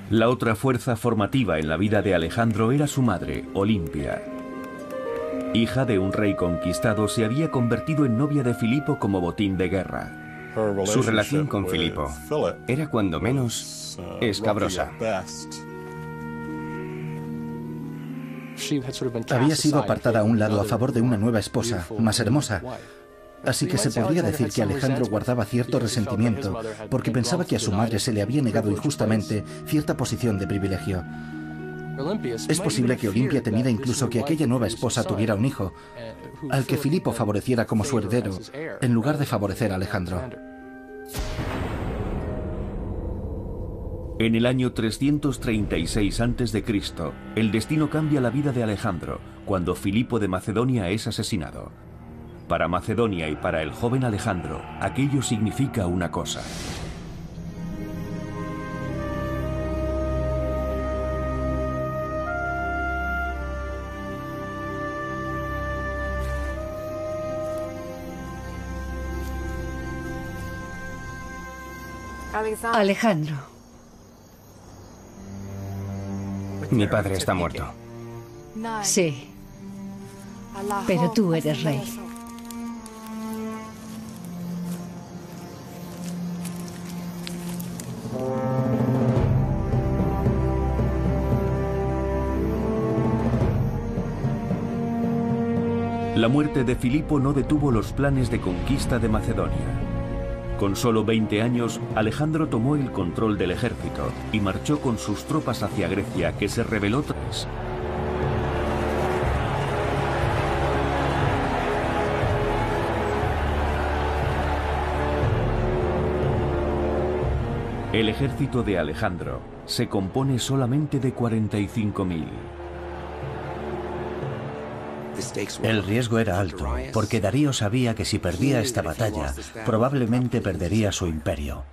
La otra fuerza formativa en la vida de Alejandro era su madre, Olimpia. Hija de un rey conquistado, se había convertido en novia de Filipo como botín de guerra. Su relación con Filipo era cuando menos escabrosa. Había sido apartada a un lado a favor de una nueva esposa, más hermosa. Así que se podría decir que Alejandro guardaba cierto resentimiento porque pensaba que a su madre se le había negado injustamente cierta posición de privilegio. Es posible que Olimpia temiera incluso que aquella nueva esposa tuviera un hijo, al que Filipo favoreciera como su heredero, en lugar de favorecer a Alejandro. En el año 336 a.C., el destino cambia la vida de Alejandro cuando Filipo de Macedonia es asesinado. Para Macedonia y para el joven Alejandro, aquello significa una cosa. Alejandro. Mi padre está muerto. Sí. Pero tú eres rey. La muerte de Filipo no detuvo los planes de conquista de Macedonia. Con solo 20 años, Alejandro tomó el control del ejército y marchó con sus tropas hacia Grecia, que se rebeló tras. El ejército de Alejandro se compone solamente de 45.000. El riesgo era alto, porque Darío sabía que si perdía esta batalla, probablemente perdería su imperio.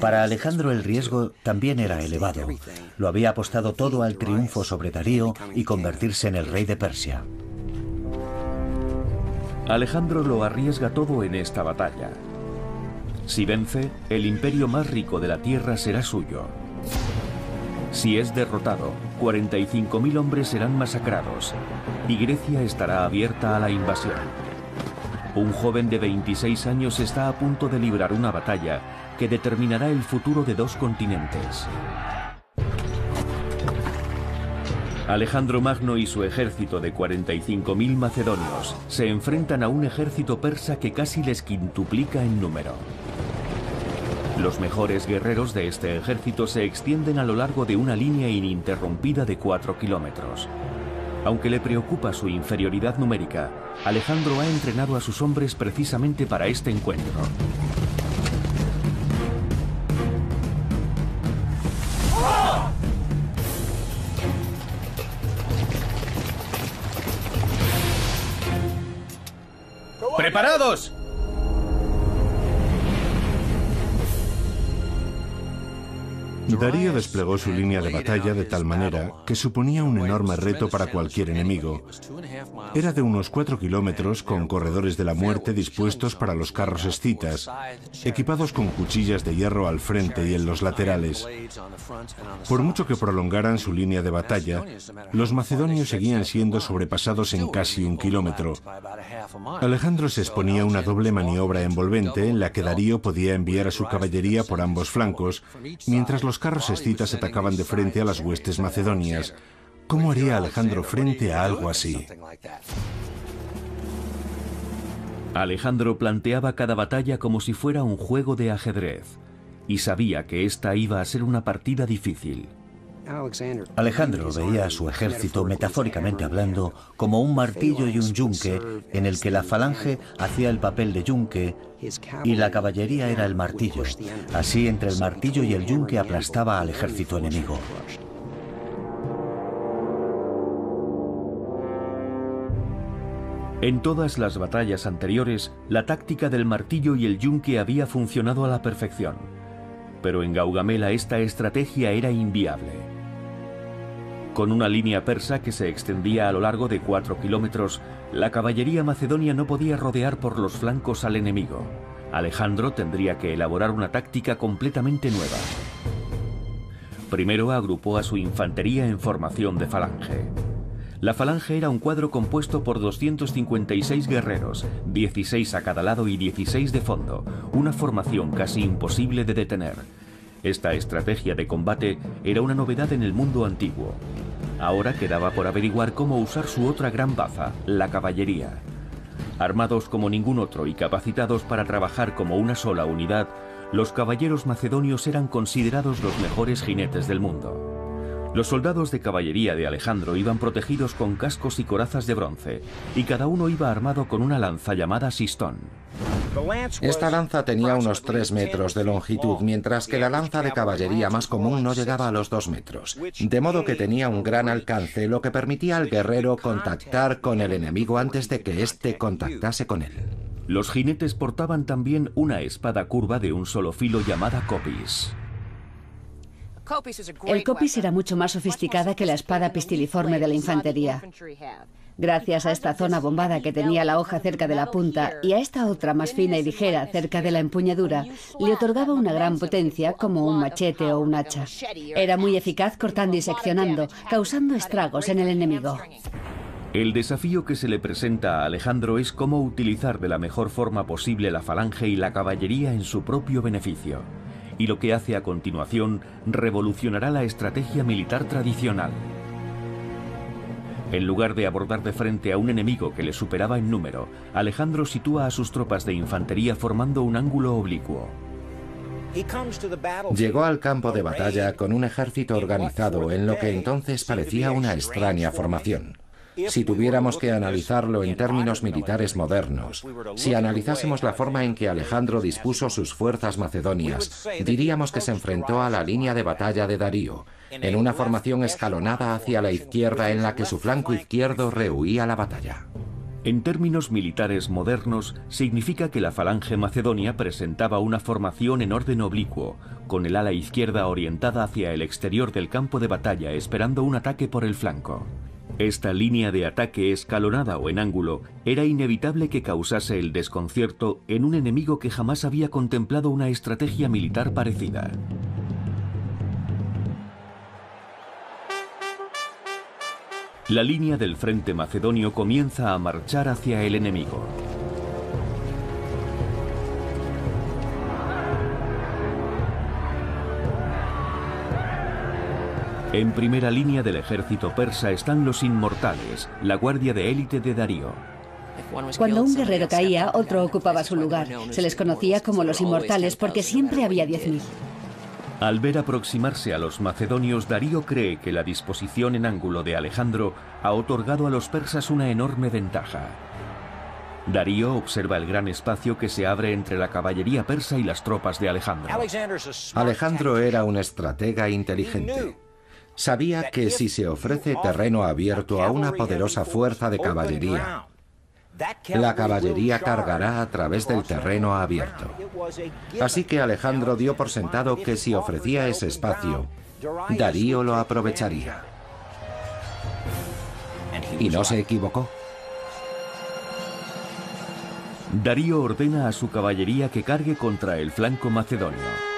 Para Alejandro el riesgo también era elevado. Lo había apostado todo al triunfo sobre Darío y convertirse en el rey de Persia. Alejandro lo arriesga todo en esta batalla. Si vence, el imperio más rico de la tierra será suyo. Si es derrotado, 45.000 hombres serán masacrados y Grecia estará abierta a la invasión. Un joven de 26 años está a punto de librar una batalla que determinará el futuro de dos continentes. Alejandro Magno y su ejército de 45.000 macedonios se enfrentan a un ejército persa que casi les quintuplica en número. Los mejores guerreros de este ejército se extienden a lo largo de una línea ininterrumpida de 4 kilómetros. Aunque le preocupa su inferioridad numérica, Alejandro ha entrenado a sus hombres precisamente para este encuentro. ¡Preparados! Darío desplegó su línea de batalla de tal manera que suponía un enorme reto para cualquier enemigo. Era de unos cuatro kilómetros con corredores de la muerte dispuestos para los carros escitas, equipados con cuchillas de hierro al frente y en los laterales. Por mucho que prolongaran su línea de batalla, los macedonios seguían siendo sobrepasados en casi un kilómetro. Alejandro se exponía a una doble maniobra envolvente en la que Darío podía enviar a su caballería por ambos flancos, mientras los carros escitas atacaban de frente a las huestes macedonias. ¿Cómo haría Alejandro frente a algo así? Alejandro planteaba cada batalla como si fuera un juego de ajedrez y sabía que esta iba a ser una partida difícil. Alejandro veía a su ejército, metafóricamente hablando, como un martillo y un yunque en el que la falange hacía el papel de yunque y la caballería era el martillo. Así, entre el martillo y el yunque aplastaba al ejército enemigo. En todas las batallas anteriores, la táctica del martillo y el yunque había funcionado a la perfección. Pero en Gaugamela esta estrategia era inviable. Con una línea persa que se extendía a lo largo de cuatro kilómetros, la caballería macedonia no podía rodear por los flancos al enemigo. Alejandro tendría que elaborar una táctica completamente nueva. Primero agrupó a su infantería en formación de falange. La falange era un cuadro compuesto por 256 guerreros, 16 a cada lado y 16 de fondo, una formación casi imposible de detener. Esta estrategia de combate era una novedad en el mundo antiguo. Ahora quedaba por averiguar cómo usar su otra gran baza, la caballería. Armados como ningún otro y capacitados para trabajar como una sola unidad, los caballeros macedonios eran considerados los mejores jinetes del mundo. Los soldados de caballería de Alejandro iban protegidos con cascos y corazas de bronce, y cada uno iba armado con una lanza llamada sistón. Esta lanza tenía unos 3 metros de longitud, mientras que la lanza de caballería más común no llegaba a los 2 metros, de modo que tenía un gran alcance, lo que permitía al guerrero contactar con el enemigo antes de que éste contactase con él. Los jinetes portaban también una espada curva de un solo filo llamada copis. El copis era mucho más sofisticada que la espada pistiliforme de la infantería. Gracias a esta zona bombada que tenía la hoja cerca de la punta y a esta otra más fina y ligera cerca de la empuñadura, le otorgaba una gran potencia como un machete o un hacha. Era muy eficaz cortando y seccionando, causando estragos en el enemigo. El desafío que se le presenta a Alejandro es cómo utilizar de la mejor forma posible la falange y la caballería en su propio beneficio. Y lo que hace a continuación revolucionará la estrategia militar tradicional. En lugar de abordar de frente a un enemigo que le superaba en número, Alejandro sitúa a sus tropas de infantería formando un ángulo oblicuo. Llegó al campo de batalla con un ejército organizado en lo que entonces parecía una extraña formación. Si tuviéramos que analizarlo en términos militares modernos, si analizásemos la forma en que Alejandro dispuso sus fuerzas macedonias, diríamos que se enfrentó a la línea de batalla de Darío, en una formación escalonada hacia la izquierda en la que su flanco izquierdo rehuía la batalla. En términos militares modernos, significa que la falange macedonia presentaba una formación en orden oblicuo, con el ala izquierda orientada hacia el exterior del campo de batalla esperando un ataque por el flanco. Esta línea de ataque escalonada o en ángulo era inevitable que causase el desconcierto en un enemigo que jamás había contemplado una estrategia militar parecida. La línea del frente macedonio comienza a marchar hacia el enemigo. En primera línea del ejército persa están los inmortales, la guardia de élite de Darío. Cuando un guerrero caía, otro ocupaba su lugar. Se les conocía como los inmortales porque siempre había 10.000. Al ver aproximarse a los macedonios, Darío cree que la disposición en ángulo de Alejandro ha otorgado a los persas una enorme ventaja. Darío observa el gran espacio que se abre entre la caballería persa y las tropas de Alejandro. Alejandro era un estratega inteligente. Sabía que si se ofrece terreno abierto a una poderosa fuerza de caballería, la caballería cargará a través del terreno abierto. Así que Alejandro dio por sentado que si ofrecía ese espacio, Darío lo aprovecharía. Y no se equivocó. Darío ordena a su caballería que cargue contra el flanco macedonio.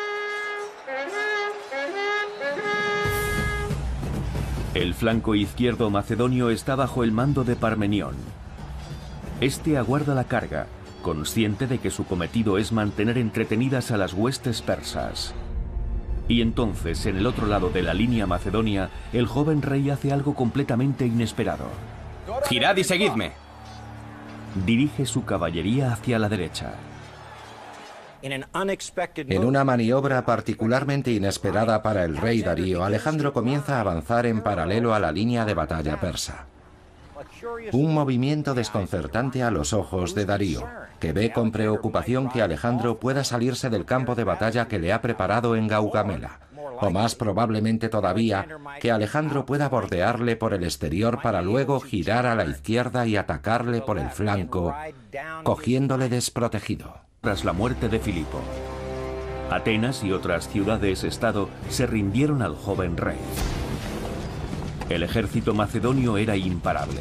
El flanco izquierdo macedonio está bajo el mando de Parmenión. Este aguarda la carga, consciente de que su cometido es mantener entretenidas a las huestes persas. Y entonces, en el otro lado de la línea macedonia, el joven rey hace algo completamente inesperado. Girad y seguidme. Dirige su caballería hacia la derecha. En una maniobra particularmente inesperada para el rey Darío, Alejandro comienza a avanzar en paralelo a la línea de batalla persa. Un movimiento desconcertante a los ojos de Darío, que ve con preocupación que Alejandro pueda salirse del campo de batalla que le ha preparado en Gaugamela, o más probablemente todavía, que Alejandro pueda bordearle por el exterior para luego girar a la izquierda y atacarle por el flanco, cogiéndole desprotegido tras la muerte de Filipo. Atenas y otras ciudades-estado se rindieron al joven rey. El ejército macedonio era imparable.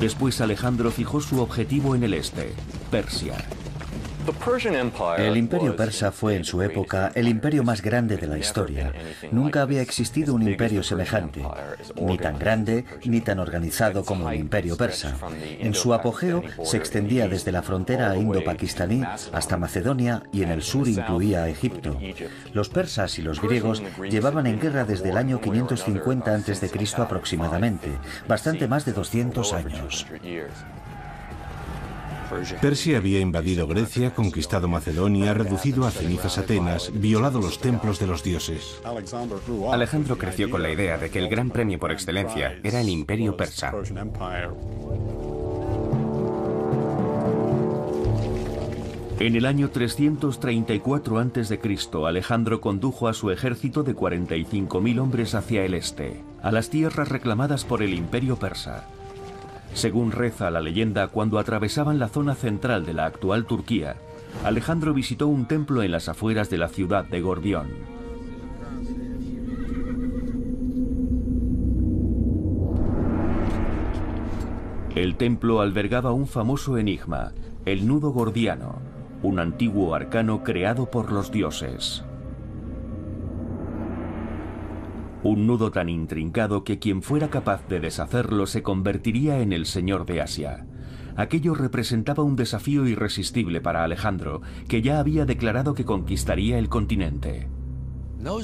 Después Alejandro fijó su objetivo en el este, Persia. El imperio persa fue en su época el imperio más grande de la historia. Nunca había existido un imperio semejante, ni tan grande ni tan organizado como el imperio persa. En su apogeo se extendía desde la frontera indo-pakistaní hasta Macedonia y en el sur incluía a Egipto. Los persas y los griegos llevaban en guerra desde el año 550 a.C. aproximadamente, bastante más de 200 años. Persia había invadido Grecia, conquistado Macedonia, reducido a cenizas Atenas, violado los templos de los dioses. Alejandro creció con la idea de que el gran premio por excelencia era el imperio persa. En el año 334 a.C., Alejandro condujo a su ejército de 45.000 hombres hacia el este, a las tierras reclamadas por el imperio persa. Según reza la leyenda, cuando atravesaban la zona central de la actual Turquía, Alejandro visitó un templo en las afueras de la ciudad de Gordión. El templo albergaba un famoso enigma, el nudo gordiano, un antiguo arcano creado por los dioses. Un nudo tan intrincado que quien fuera capaz de deshacerlo se convertiría en el señor de Asia. Aquello representaba un desafío irresistible para Alejandro, que ya había declarado que conquistaría el continente.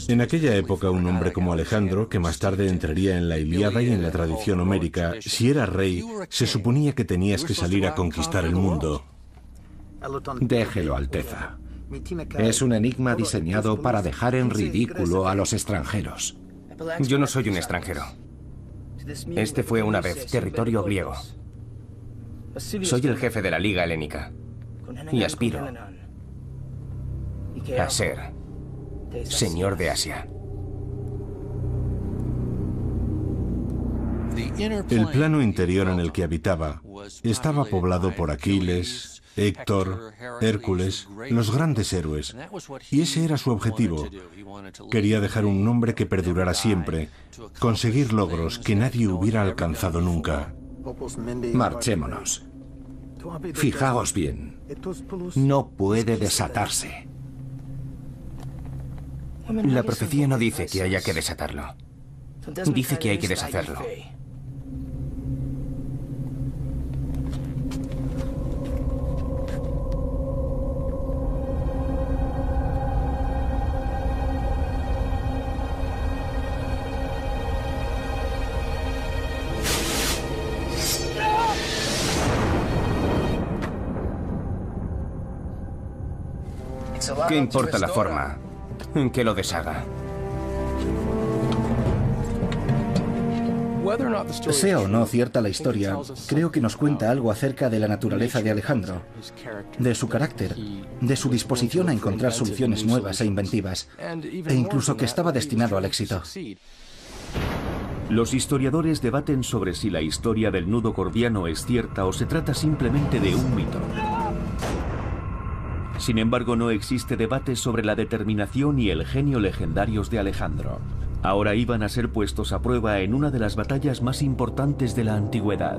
En aquella época un hombre como Alejandro, que más tarde entraría en la Ilíada y en la tradición homérica, si era rey, se suponía que tenías que salir a conquistar el mundo. Déjelo, Alteza. Es un enigma diseñado para dejar en ridículo a los extranjeros. Yo no soy un extranjero. Este fue una vez territorio griego. Soy el jefe de la Liga Helénica y aspiro a ser señor de Asia. El plano interior en el que habitaba estaba poblado por Aquiles, Héctor, Hércules, los grandes héroes, y ese era su objetivo. Quería dejar un nombre que perdurara siempre, conseguir logros que nadie hubiera alcanzado nunca. Marchémonos. Fijaos bien. No puede desatarse. La profecía no dice que haya que desatarlo. Dice que hay que deshacerlo. ¿Qué importa la forma en que lo deshaga? Sea o no cierta la historia, creo que nos cuenta algo acerca de la naturaleza de Alejandro, de su carácter, de su disposición a encontrar soluciones nuevas e inventivas, e incluso que estaba destinado al éxito. Los historiadores debaten sobre si la historia del nudo gordiano es cierta o se trata simplemente de un mito. Sin embargo, no existe debate sobre la determinación y el genio legendarios de Alejandro. Ahora iban a ser puestos a prueba en una de las batallas más importantes de la antigüedad.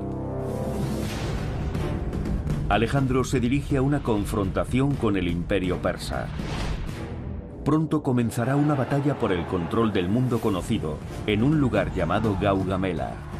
Alejandro se dirige a una confrontación con el imperio persa. Pronto comenzará una batalla por el control del mundo conocido, en un lugar llamado Gaugamela.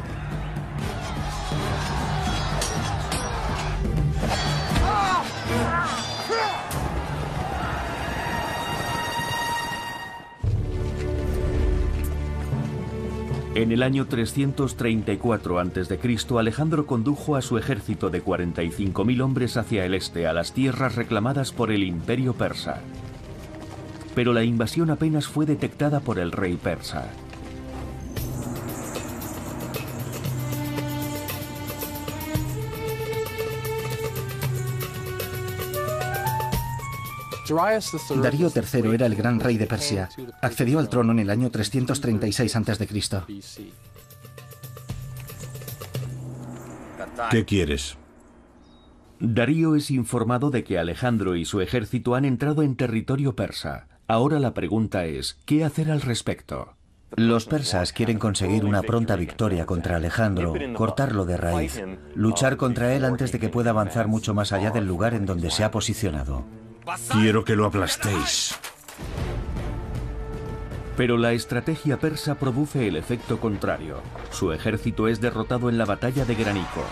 En el año 334 a.C., Alejandro condujo a su ejército de 45.000 hombres hacia el este, a las tierras reclamadas por el imperio persa. Pero la invasión apenas fue detectada por el rey persa. Darío III era el gran rey de Persia. Accedió al trono en el año 336 a.C. ¿Qué quieres? Darío es informado de que Alejandro y su ejército han entrado en territorio persa. Ahora la pregunta es, ¿qué hacer al respecto? Los persas quieren conseguir una pronta victoria contra Alejandro, cortarlo de raíz, luchar contra él antes de que pueda avanzar mucho más allá del lugar en donde se ha posicionado. Quiero que lo aplastéis. Pero la estrategia persa produce el efecto contrario. Su ejército es derrotado en la batalla de Granico,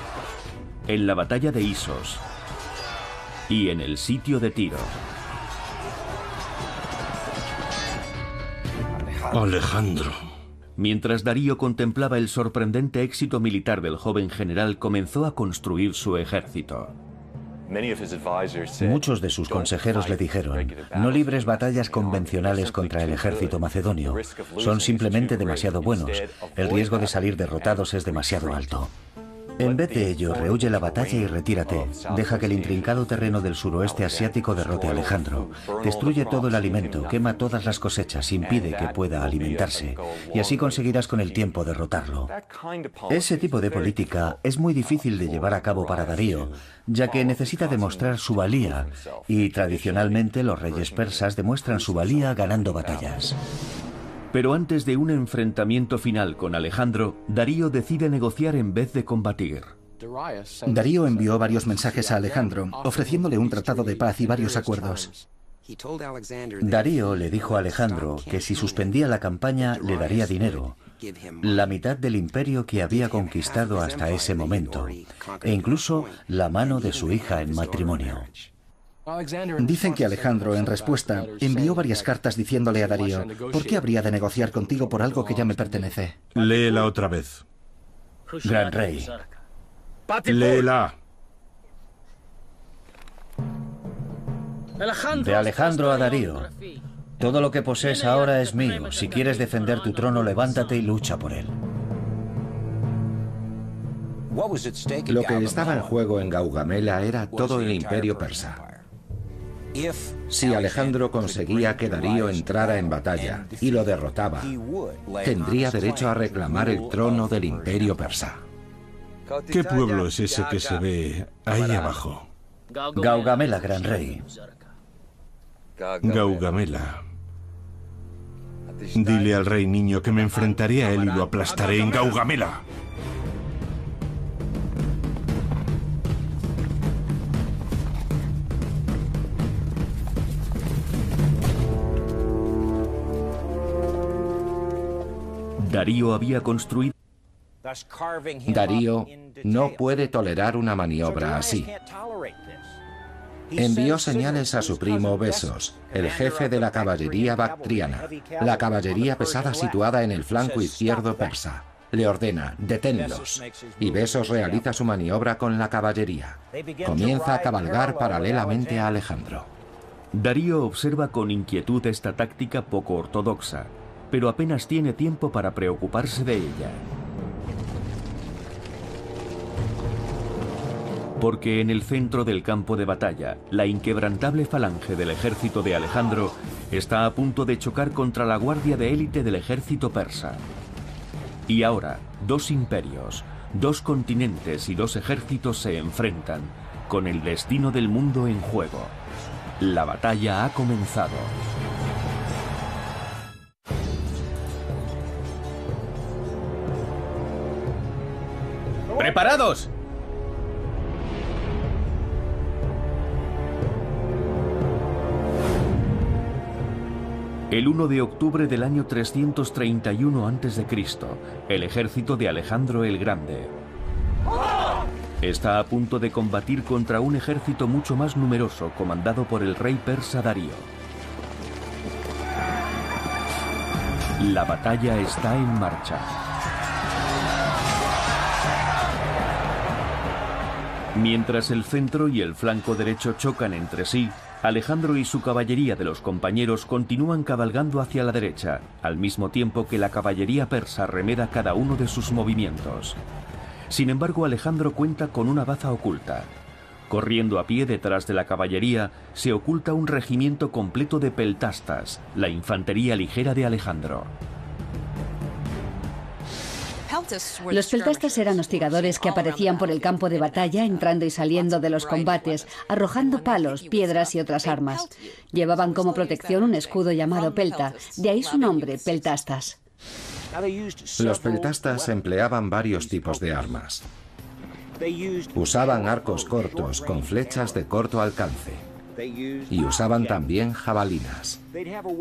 en la batalla de Isos y en el sitio de Tiro. Alejandro. Mientras Darío contemplaba el sorprendente éxito militar del joven general, comenzó a construir su ejército. Muchos de sus consejeros le dijeron, no libres batallas convencionales contra el ejército macedonio, son simplemente demasiado buenos, el riesgo de salir derrotados es demasiado alto. En vez de ello, rehuye la batalla y retírate. Deja que el intrincado terreno del suroeste asiático derrote a Alejandro. Destruye todo el alimento, quema todas las cosechas, impide que pueda alimentarse. Y así conseguirás con el tiempo derrotarlo. Ese tipo de política es muy difícil de llevar a cabo para Darío, ya que necesita demostrar su valía. Y tradicionalmente los reyes persas demuestran su valía ganando batallas. Pero antes de un enfrentamiento final con Alejandro, Darío decide negociar en vez de combatir. Darío envió varios mensajes a Alejandro, ofreciéndole un tratado de paz y varios acuerdos. Darío le dijo a Alejandro que si suspendía la campaña le daría dinero, la mitad del imperio que había conquistado hasta ese momento, e incluso la mano de su hija en matrimonio. Dicen que Alejandro, en respuesta, envió varias cartas diciéndole a Darío, ¿por qué habría de negociar contigo por algo que ya me pertenece? Léela otra vez. Gran rey. Léela. De Alejandro a Darío. Todo lo que posees ahora es mío. Si quieres defender tu trono, levántate y lucha por él. Lo que estaba en juego en Gaugamela era todo el imperio persa. Si Alejandro conseguía que Darío entrara en batalla y lo derrotaba, tendría derecho a reclamar el trono del imperio persa. ¿Qué pueblo es ese que se ve ahí abajo? Gaugamela, gran rey. Gaugamela. Dile al rey niño que me enfrentaré a él y lo aplastaré en Gaugamela. Darío había construido... Darío no puede tolerar una maniobra así. Envió señales a su primo Besos, el jefe de la caballería bactriana, la caballería pesada situada en el flanco izquierdo persa. Le ordena, deténlos. Y Besos realiza su maniobra con la caballería. Comienza a cabalgar paralelamente a Alejandro. Darío observa con inquietud esta táctica poco ortodoxa, pero apenas tiene tiempo para preocuparse de ella. Porque en el centro del campo de batalla, la inquebrantable falange del ejército de Alejandro está a punto de chocar contra la guardia de élite del ejército persa. Y ahora, dos imperios, dos continentes y dos ejércitos se enfrentan, con el destino del mundo en juego. La batalla ha comenzado. ¡Preparados! El 1 de octubre del año 331 a.C., el ejército de Alejandro el Grande está a punto de combatir contra un ejército mucho más numeroso comandado por el rey persa Darío. La batalla está en marcha. Mientras el centro y el flanco derecho chocan entre sí, Alejandro y su caballería de los compañeros continúan cabalgando hacia la derecha, al mismo tiempo que la caballería persa remeda cada uno de sus movimientos. Sin embargo, Alejandro cuenta con una baza oculta. Corriendo a pie detrás de la caballería, se oculta un regimiento completo de peltastas, la infantería ligera de Alejandro. Los peltastas eran hostigadores que aparecían por el campo de batalla, entrando y saliendo de los combates, arrojando palos, piedras y otras armas. Llevaban como protección un escudo llamado pelta, de ahí su nombre, peltastas. Los peltastas empleaban varios tipos de armas. Usaban arcos cortos con flechas de corto alcance y usaban también jabalinas.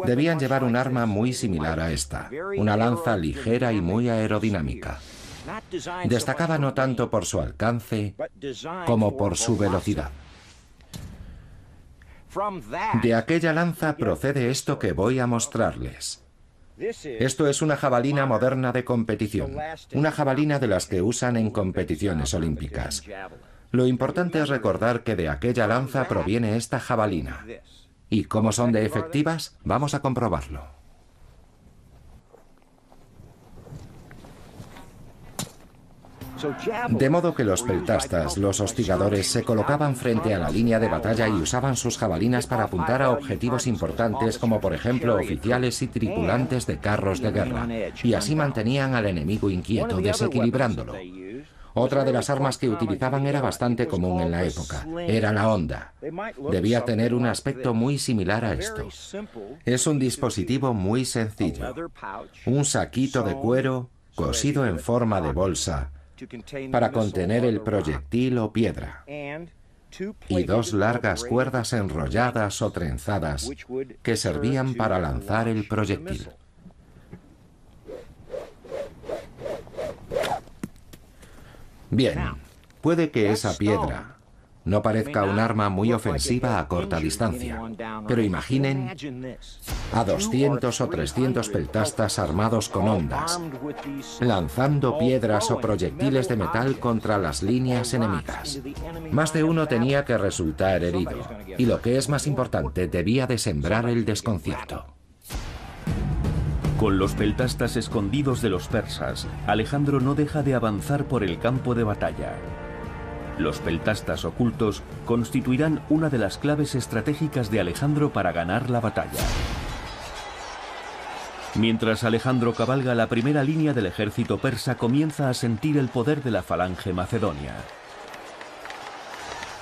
Debían llevar un arma muy similar a esta, una lanza ligera y muy aerodinámica. Destacaba no tanto por su alcance como por su velocidad. De aquella lanza procede esto que voy a mostrarles. Esto es una jabalina moderna de competición, una jabalina de las que usan en competiciones olímpicas. Lo importante es recordar que de aquella lanza proviene esta jabalina. ¿Y cómo son de efectivas? Vamos a comprobarlo. De modo que los peltastas, los hostigadores, se colocaban frente a la línea de batalla y usaban sus jabalinas para apuntar a objetivos importantes como por ejemplo oficiales y tripulantes de carros de guerra, y así mantenían al enemigo inquieto, desequilibrándolo. Otra de las armas que utilizaban era bastante común en la época. Era la onda. Debía tener un aspecto muy similar a esto. Es un dispositivo muy sencillo. Un saquito de cuero cosido en forma de bolsa para contener el proyectil o piedra y dos largas cuerdas enrolladas o trenzadas que servían para lanzar el proyectil. Bien, puede que esa piedra no parezca un arma muy ofensiva a corta distancia, pero imaginen a 200 o 300 peltastas armados con ondas, lanzando piedras o proyectiles de metal contra las líneas enemigas. Más de uno tenía que resultar herido, y lo que es más importante, debía de sembrar el desconcierto. Con los peltastas escondidos de los persas, Alejandro no deja de avanzar por el campo de batalla. Los peltastas ocultos constituirán una de las claves estratégicas de Alejandro para ganar la batalla. Mientras Alejandro cabalga la primera línea del ejército persa comienza a sentir el poder de la falange macedonia.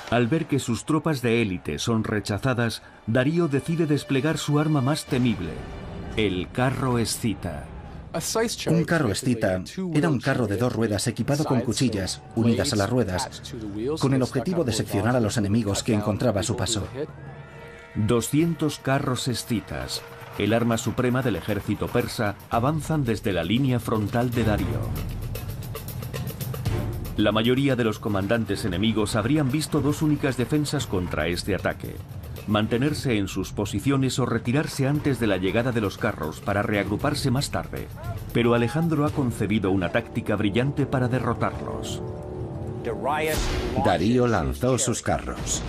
Al ver que sus tropas de élite son rechazadas, Darío decide desplegar su arma más temible, el carro escita. Un carro escita era un carro de dos ruedas equipado con cuchillas unidas a las ruedas, con el objetivo de seccionar a los enemigos que encontraba a su paso. 200 carros escitas, el arma suprema del ejército persa, avanzan desde la línea frontal de Darío. La mayoría de los comandantes enemigos habrían visto dos únicas defensas contra este ataque mantenerse en sus posiciones o retirarse antes de la llegada de los carros para reagruparse más tarde. Pero Alejandro ha concebido una táctica brillante para derrotarlos. Darío lanzó sus carros.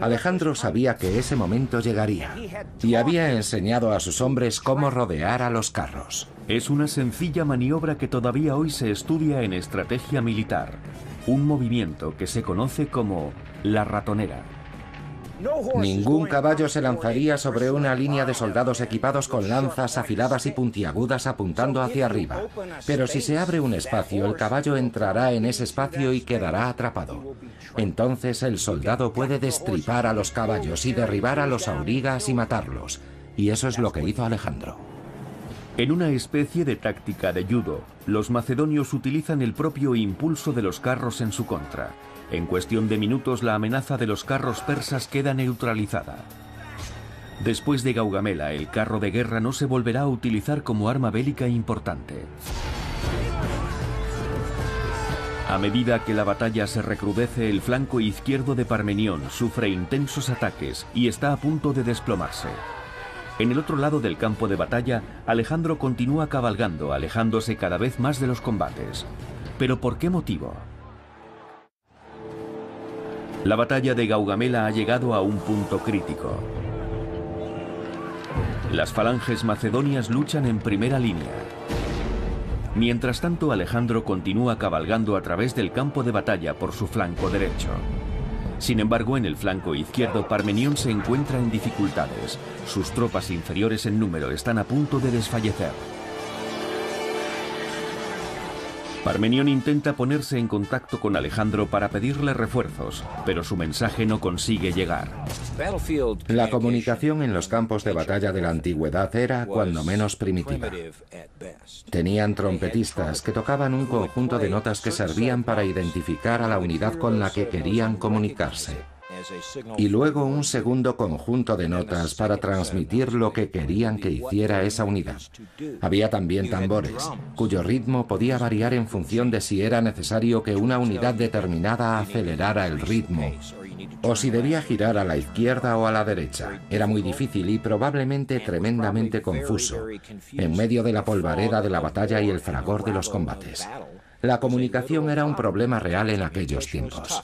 Alejandro sabía que ese momento llegaría y había enseñado a sus hombres cómo rodear a los carros. Es una sencilla maniobra que todavía hoy se estudia en estrategia militar, un movimiento que se conoce como la ratonera. Ningún caballo se lanzaría sobre una línea de soldados equipados con lanzas afiladas y puntiagudas apuntando hacia arriba. Pero si se abre un espacio, el caballo entrará en ese espacio y quedará atrapado. Entonces el soldado puede destripar a los caballos y derribar a los aurigas y matarlos. Y eso es lo que hizo Alejandro. En una especie de táctica de judo, los macedonios utilizan el propio impulso de los carros en su contra. En cuestión de minutos la amenaza de los carros persas queda neutralizada. Después de Gaugamela, el carro de guerra no se volverá a utilizar como arma bélica importante. A medida que la batalla se recrudece, el flanco izquierdo de Parmenión sufre intensos ataques y está a punto de desplomarse. En el otro lado del campo de batalla, Alejandro continúa cabalgando, alejándose cada vez más de los combates. ¿Pero por qué motivo? La batalla de Gaugamela ha llegado a un punto crítico. Las falanges macedonias luchan en primera línea. Mientras tanto, Alejandro continúa cabalgando a través del campo de batalla por su flanco derecho. Sin embargo, en el flanco izquierdo, Parmenión se encuentra en dificultades. Sus tropas inferiores en número están a punto de desfallecer. Parmenión intenta ponerse en contacto con Alejandro para pedirle refuerzos, pero su mensaje no consigue llegar. La comunicación en los campos de batalla de la antigüedad era cuando menos primitiva. Tenían trompetistas que tocaban un conjunto de notas que servían para identificar a la unidad con la que querían comunicarse y luego un segundo conjunto de notas para transmitir lo que querían que hiciera esa unidad. Había también tambores, cuyo ritmo podía variar en función de si era necesario que una unidad determinada acelerara el ritmo o si debía girar a la izquierda o a la derecha. Era muy difícil y probablemente tremendamente confuso, en medio de la polvareda de la batalla y el fragor de los combates. La comunicación era un problema real en aquellos tiempos.